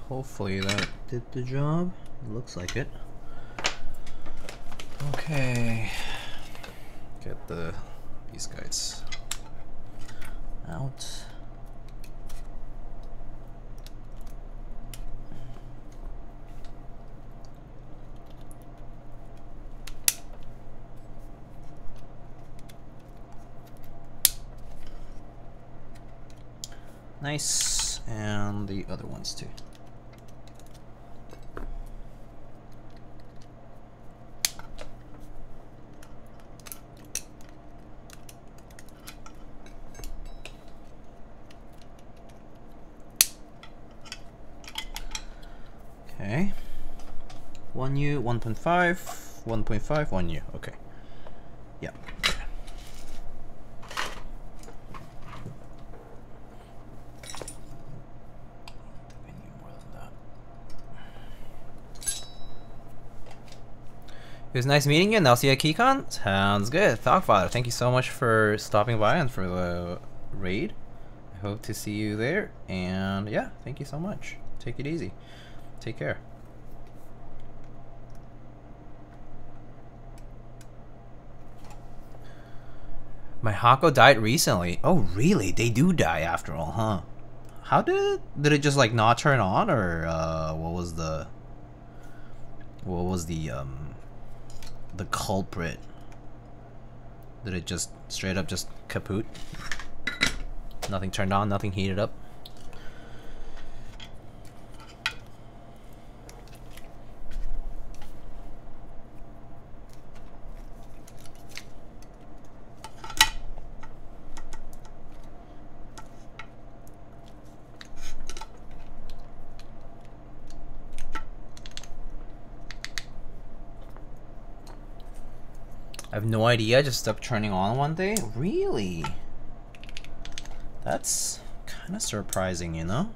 Hopefully that did the job. It looks like it. Okay. Get the these guys out. Nice. And the other ones too. Okay. 1U, 1.5, 1.5, 1U. Okay. It was nice meeting you, and I'll see you at KeyCon. Sounds good. Thoughtfather, thank you so much for stopping by and for the raid. I hope to see you there. And yeah, thank you so much. Take it easy. Take care. My Hakko died recently. Oh, really? They do die after all, huh? How did it, did it just like not turn on, or uh, what was the what was the um the culprit? Did it just straight up just kaput? Nothing turned on, nothing heated up. No idea, just stopped turning on one day? Really? That's kind of surprising, you know?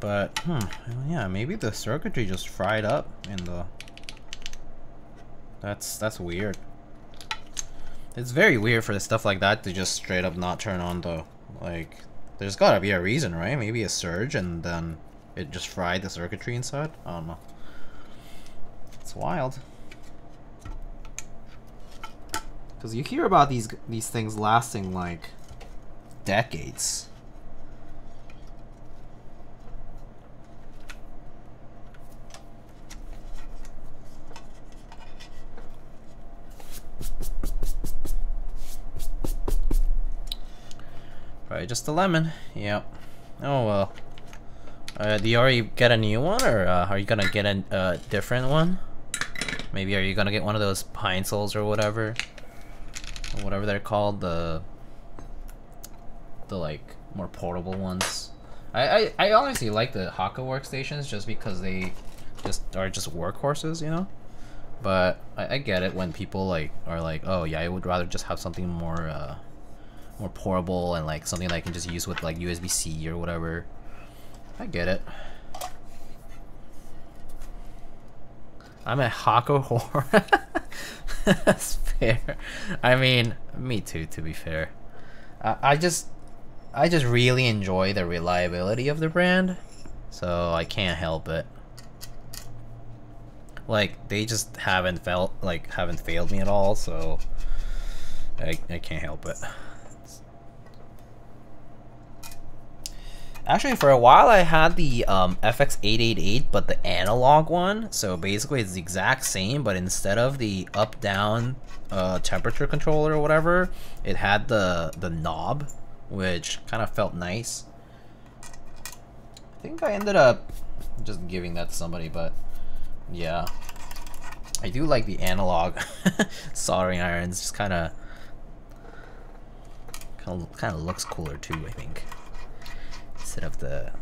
But, hmm, yeah, maybe the circuitry just fried up in the... That's, that's weird. It's very weird for stuff like that to just straight up not turn on though. Like, there's gotta be a reason, right? Maybe a surge and then it just fried the circuitry inside? I don't know. It's wild. Because you hear about these these things lasting like decades. Right, just a lemon. Yep. Oh well. Uh, do you already get a new one, or uh, are you gonna get a uh, different one? Maybe are you gonna get one of those Pinecils or whatever? Whatever they're called, the the like more portable ones. I, I, I honestly like the Hakko workstations just because they just are just workhorses, you know? But I, I get it when people like are like, oh yeah, I would rather just have something more uh, more portable and like something that I can just use with like USB-C or whatever. I get it. I'm a Hakko whore. That's fair. I mean, me too, to be fair. I, I just, I just really enjoy the reliability of the brand, so I can't help it. Like they just haven't felt like haven't failed me at all, so I I can't help it. Actually, for a while I had the um, FX888, but the analog one. So basically it's the exact same, but instead of the up-down uh, temperature controller or whatever, it had the, the knob, which kind of felt nice. I think I ended up just giving that to somebody, but yeah. I do like the analog soldering irons, just kind of kind of looks cooler too, I think instead of the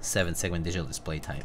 7 segment digital display type.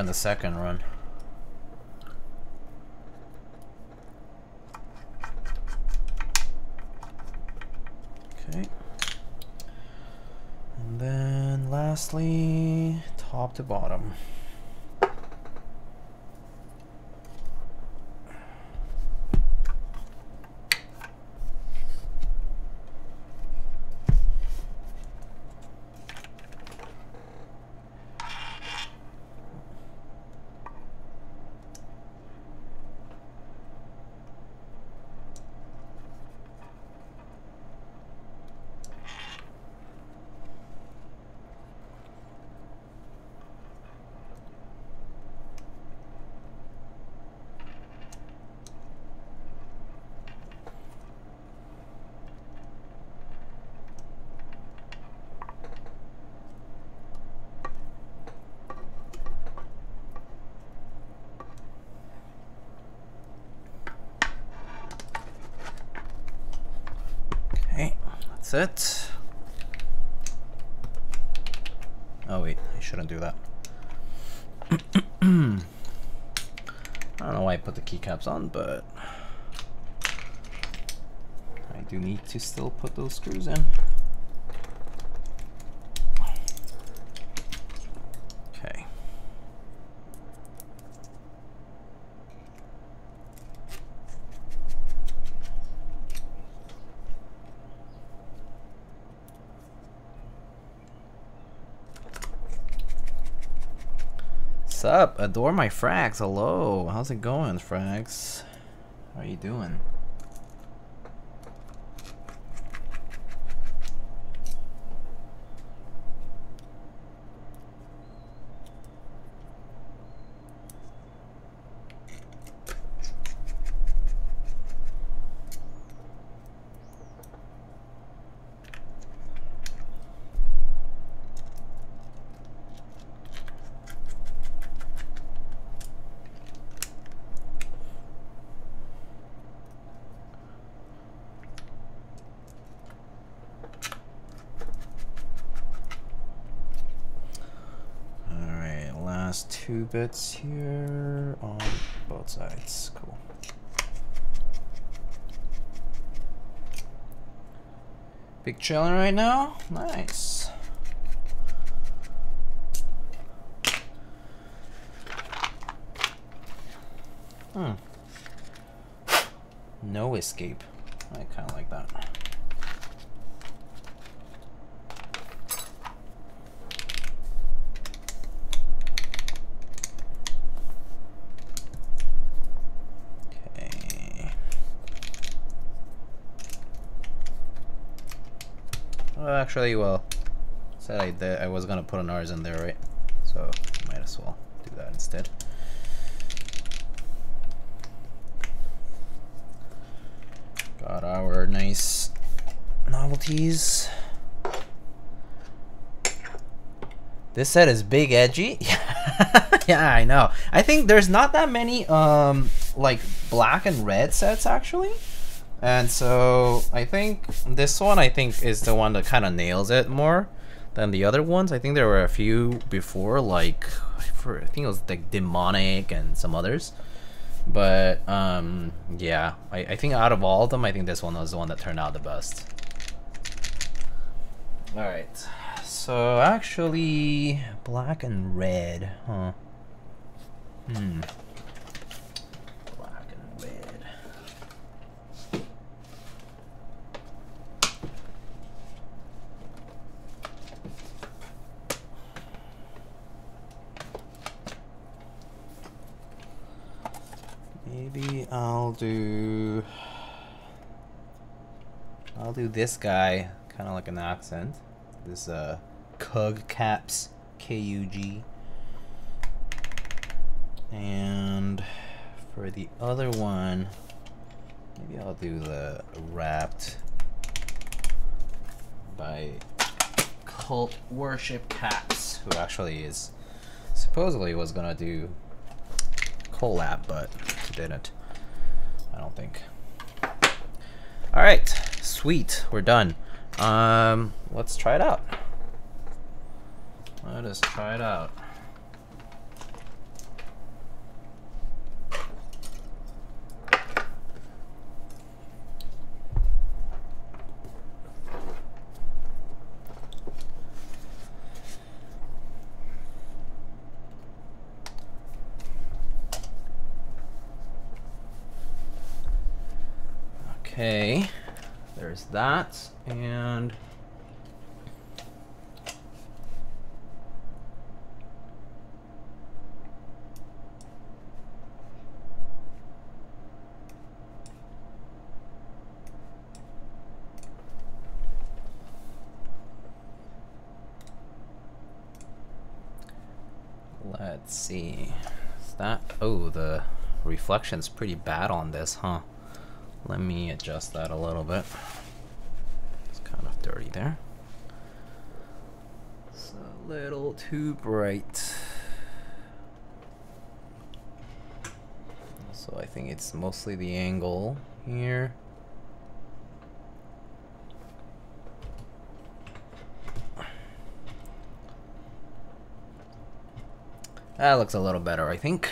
On the second run. Okay. And then lastly, top to bottom. Okay, that's it. Oh wait, I shouldn't do that. I don't know why I put the keycaps on, but I do need to still put those screws in. Sup? Adore my frags. Hello. How's it going, frags? How are you doing? Two bits here on both sides. Cool. Big chillin' right now? Nice. Hmm. No escape. I kinda like that. Actually, well, said I I was gonna put an ours in there, right? So might as well do that instead. Got our nice novelties. This set is big edgy. yeah, I know. I think there's not that many um like black and red sets actually. And so I think this one I think is the one that kind of nails it more than the other ones. I think there were a few before like I think it was like demonic and some others. But um yeah, I, I think out of all of them I think this one was the one that turned out the best. Alright. So actually black and red, huh? Hmm. Black and red. Maybe I'll do I'll do this guy kind of like an accent. This uh Kug Caps K U G and for the other one, maybe I'll do the wrapped by cult worship cats, who actually is supposedly was gonna do collab, but didn't. I don't think. All right, sweet, we're done. Um, let's try it out. Let us try it out. Okay, there's that, and let's see. Is that oh the reflection's pretty bad on this, huh? Let me adjust that a little bit. Dirty there. It's a little too bright. So I think it's mostly the angle here. That looks a little better, I think.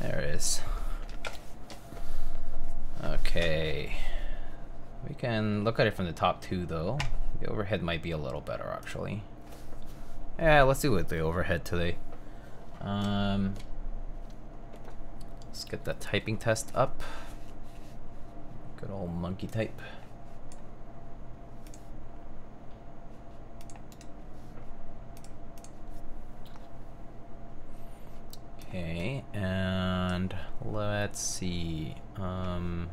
There it is. Okay. Can look at it from the top too, though. The overhead might be a little better, actually. Yeah, let's do it the overhead today. Um, let's get the typing test up. Good old Monkeytype. Okay, and let's see. Um,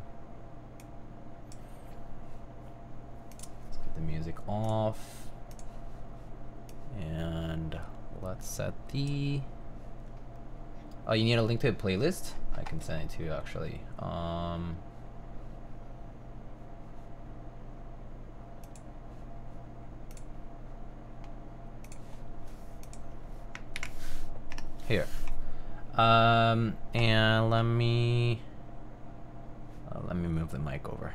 let's get the music off. And let's set the... Oh, you need a link to a playlist? I can send it to you, actually. Um, here. Um, and let me, uh, let me move the mic over.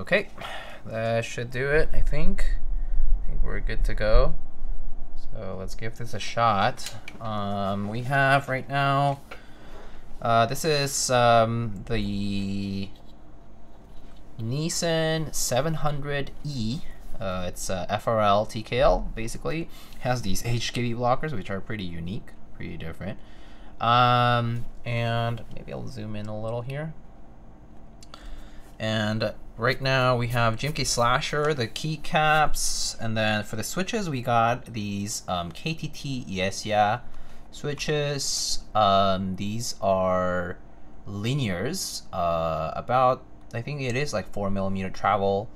Okay, that should do it, I think. I think we're good to go. So let's give this a shot. Um, we have right now, uh, this is um, the Neson 700E. Uh, it's a FRL TKL, basically. Has these HHKB blockers, which are pretty unique, pretty different. Um, and maybe I'll zoom in a little here. And right now we have GMK Slasher, the keycaps, and then for the switches we got these um, KTT Yexia, switches. Um, these are linears, uh, about I think it is like four millimeter travel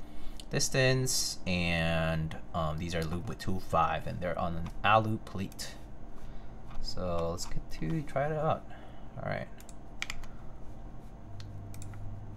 distance, and um, these are loop with 2.5, and they're on an alu plate. So let's get to try it out. All right.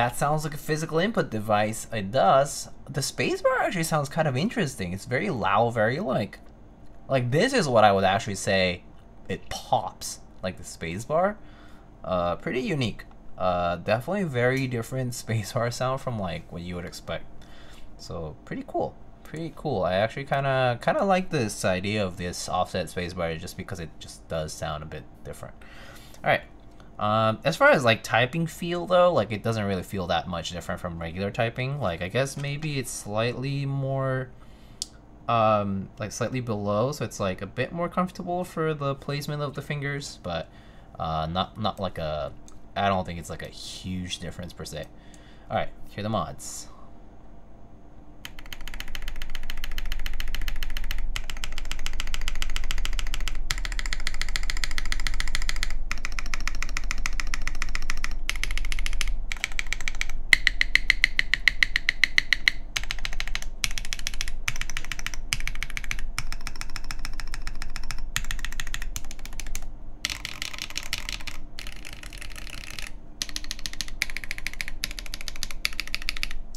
That sounds like a physical input device. It does. The spacebar actually sounds kind of interesting. It's very loud, very like, like this is what I would actually say. It pops like the spacebar. Uh, pretty unique. Uh, definitely very different spacebar sound from like what you would expect. So pretty cool. Pretty cool. I actually kind of kind of like this idea of this offset spacebar just because it just does sound a bit different. All right. Um, as far as like typing feel though, like it doesn't really feel that much different from regular typing. Like I guess maybe it's slightly more, um, like slightly below, so it's like a bit more comfortable for the placement of the fingers, but uh, not not like a. I don't think it's like a huge difference per se. All right, here are the mods.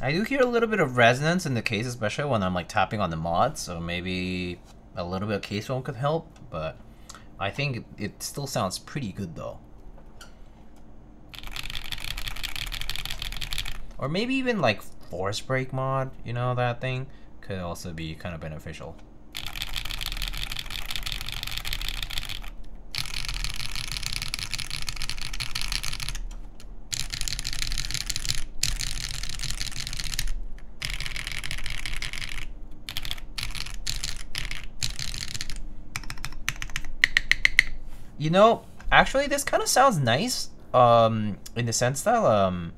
I do hear a little bit of resonance in the case, especially when I'm like tapping on the mod, so maybe a little bit of case foam could help, but I think it still sounds pretty good though. Or maybe even like force break mod, you know, that thing could also be kind of beneficial. You know, actually, this kind of sounds nice. Um, in the sense that um,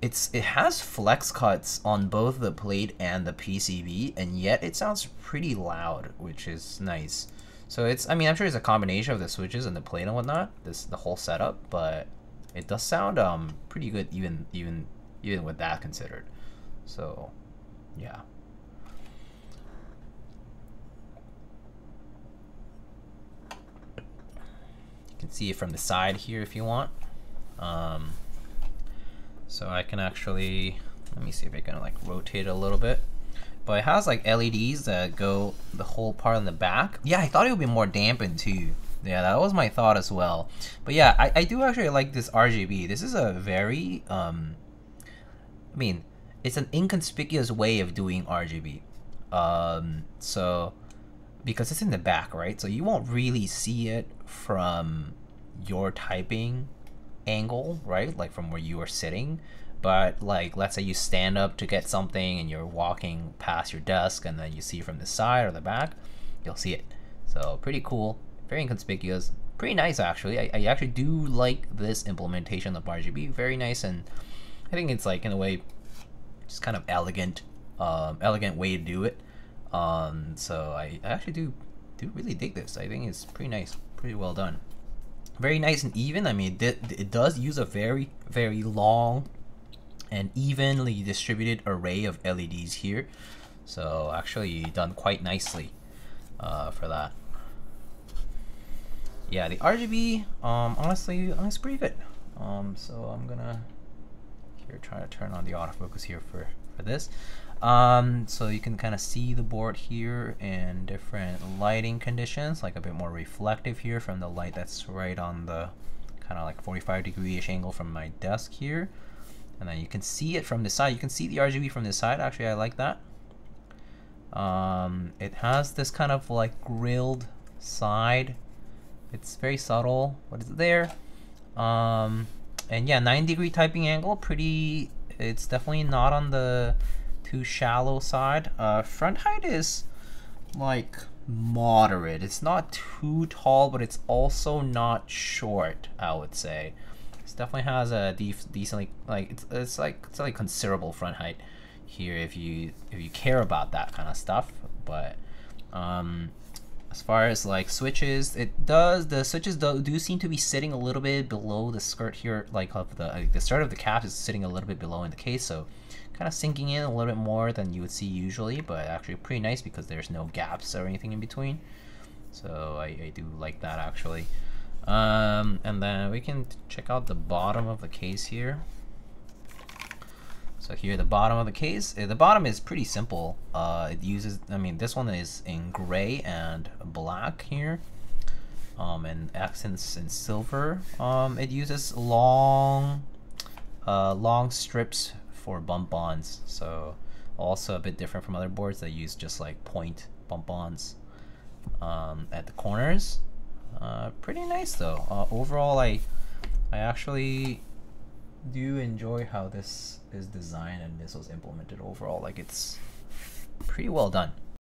it's it has flex cuts on both the plate and the PCB, and yet it sounds pretty loud, which is nice. So it's, I mean, I'm sure it's a combination of the switches and the plate and whatnot, this the whole setup, but it does sound um pretty good even even even with that considered. So, yeah. Can see it from the side here if you want. Um, so I can actually, let me see if I can like rotate a little bit. But it has like LEDs that go the whole part in the back. Yeah, I thought it would be more dampened too. Yeah, that was my thought as well. But yeah, I, I do actually like this RGB. This is a very, um, I mean, it's an inconspicuous way of doing RGB. Um, so, because it's in the back, right? So you won't really see it from your typing angle, right? Like from where you are sitting. But like, let's say you stand up to get something and you're walking past your desk and then you see from the side or the back, you'll see it. So pretty cool, very inconspicuous, pretty nice actually. I, I actually do like this implementation of RGB, very nice and I think it's like in a way, just kind of elegant, um, elegant way to do it. Um, so I, I actually do do really dig this. I think it's pretty nice, pretty well done. Very nice and even. I mean, it, it does use a very, very long and evenly distributed array of LEDs here. So actually done quite nicely uh, for that. Yeah, the RGB, um, honestly, it's pretty good. Um, so I'm gonna here try to turn on the autofocus here for for this. Um, so you can kind of see the board here in different lighting conditions, like a bit more reflective here from the light that's right on the kind of like 45 degree-ish angle from my desk here. And then you can see it from the side. You can see the RGB from the side. Actually, I like that. Um, it has this kind of like grilled side. It's very subtle, What is it's there. Um, and yeah, 9 degree typing angle, pretty, it's definitely not on the too shallow side. Uh, front height is like moderate. It's not too tall, but it's also not short. I would say. It definitely has a decently like it's, it's like it's like considerable front height here if you if you care about that kind of stuff. But um, as far as like switches, it does the switches do, do seem to be sitting a little bit below the skirt here, like of the like the start of the cap is sitting a little bit below in the case, so kind of sinking in a little bit more than you would see usually, but actually pretty nice because there's no gaps or anything in between. So I, I do like that actually. Um, and then we can check out the bottom of the case here. So here, the bottom of the case, uh, the bottom is pretty simple. Uh, it uses, I mean, this one is in gray and black here. Um, and accents in silver. Um, it uses long, uh, long strips for bumpons. So also a bit different from other boards that use just like point bumpons um, at the corners. Uh, pretty nice though. Uh, overall, I I actually do enjoy how this is designed and this was implemented overall. Like it's pretty well done.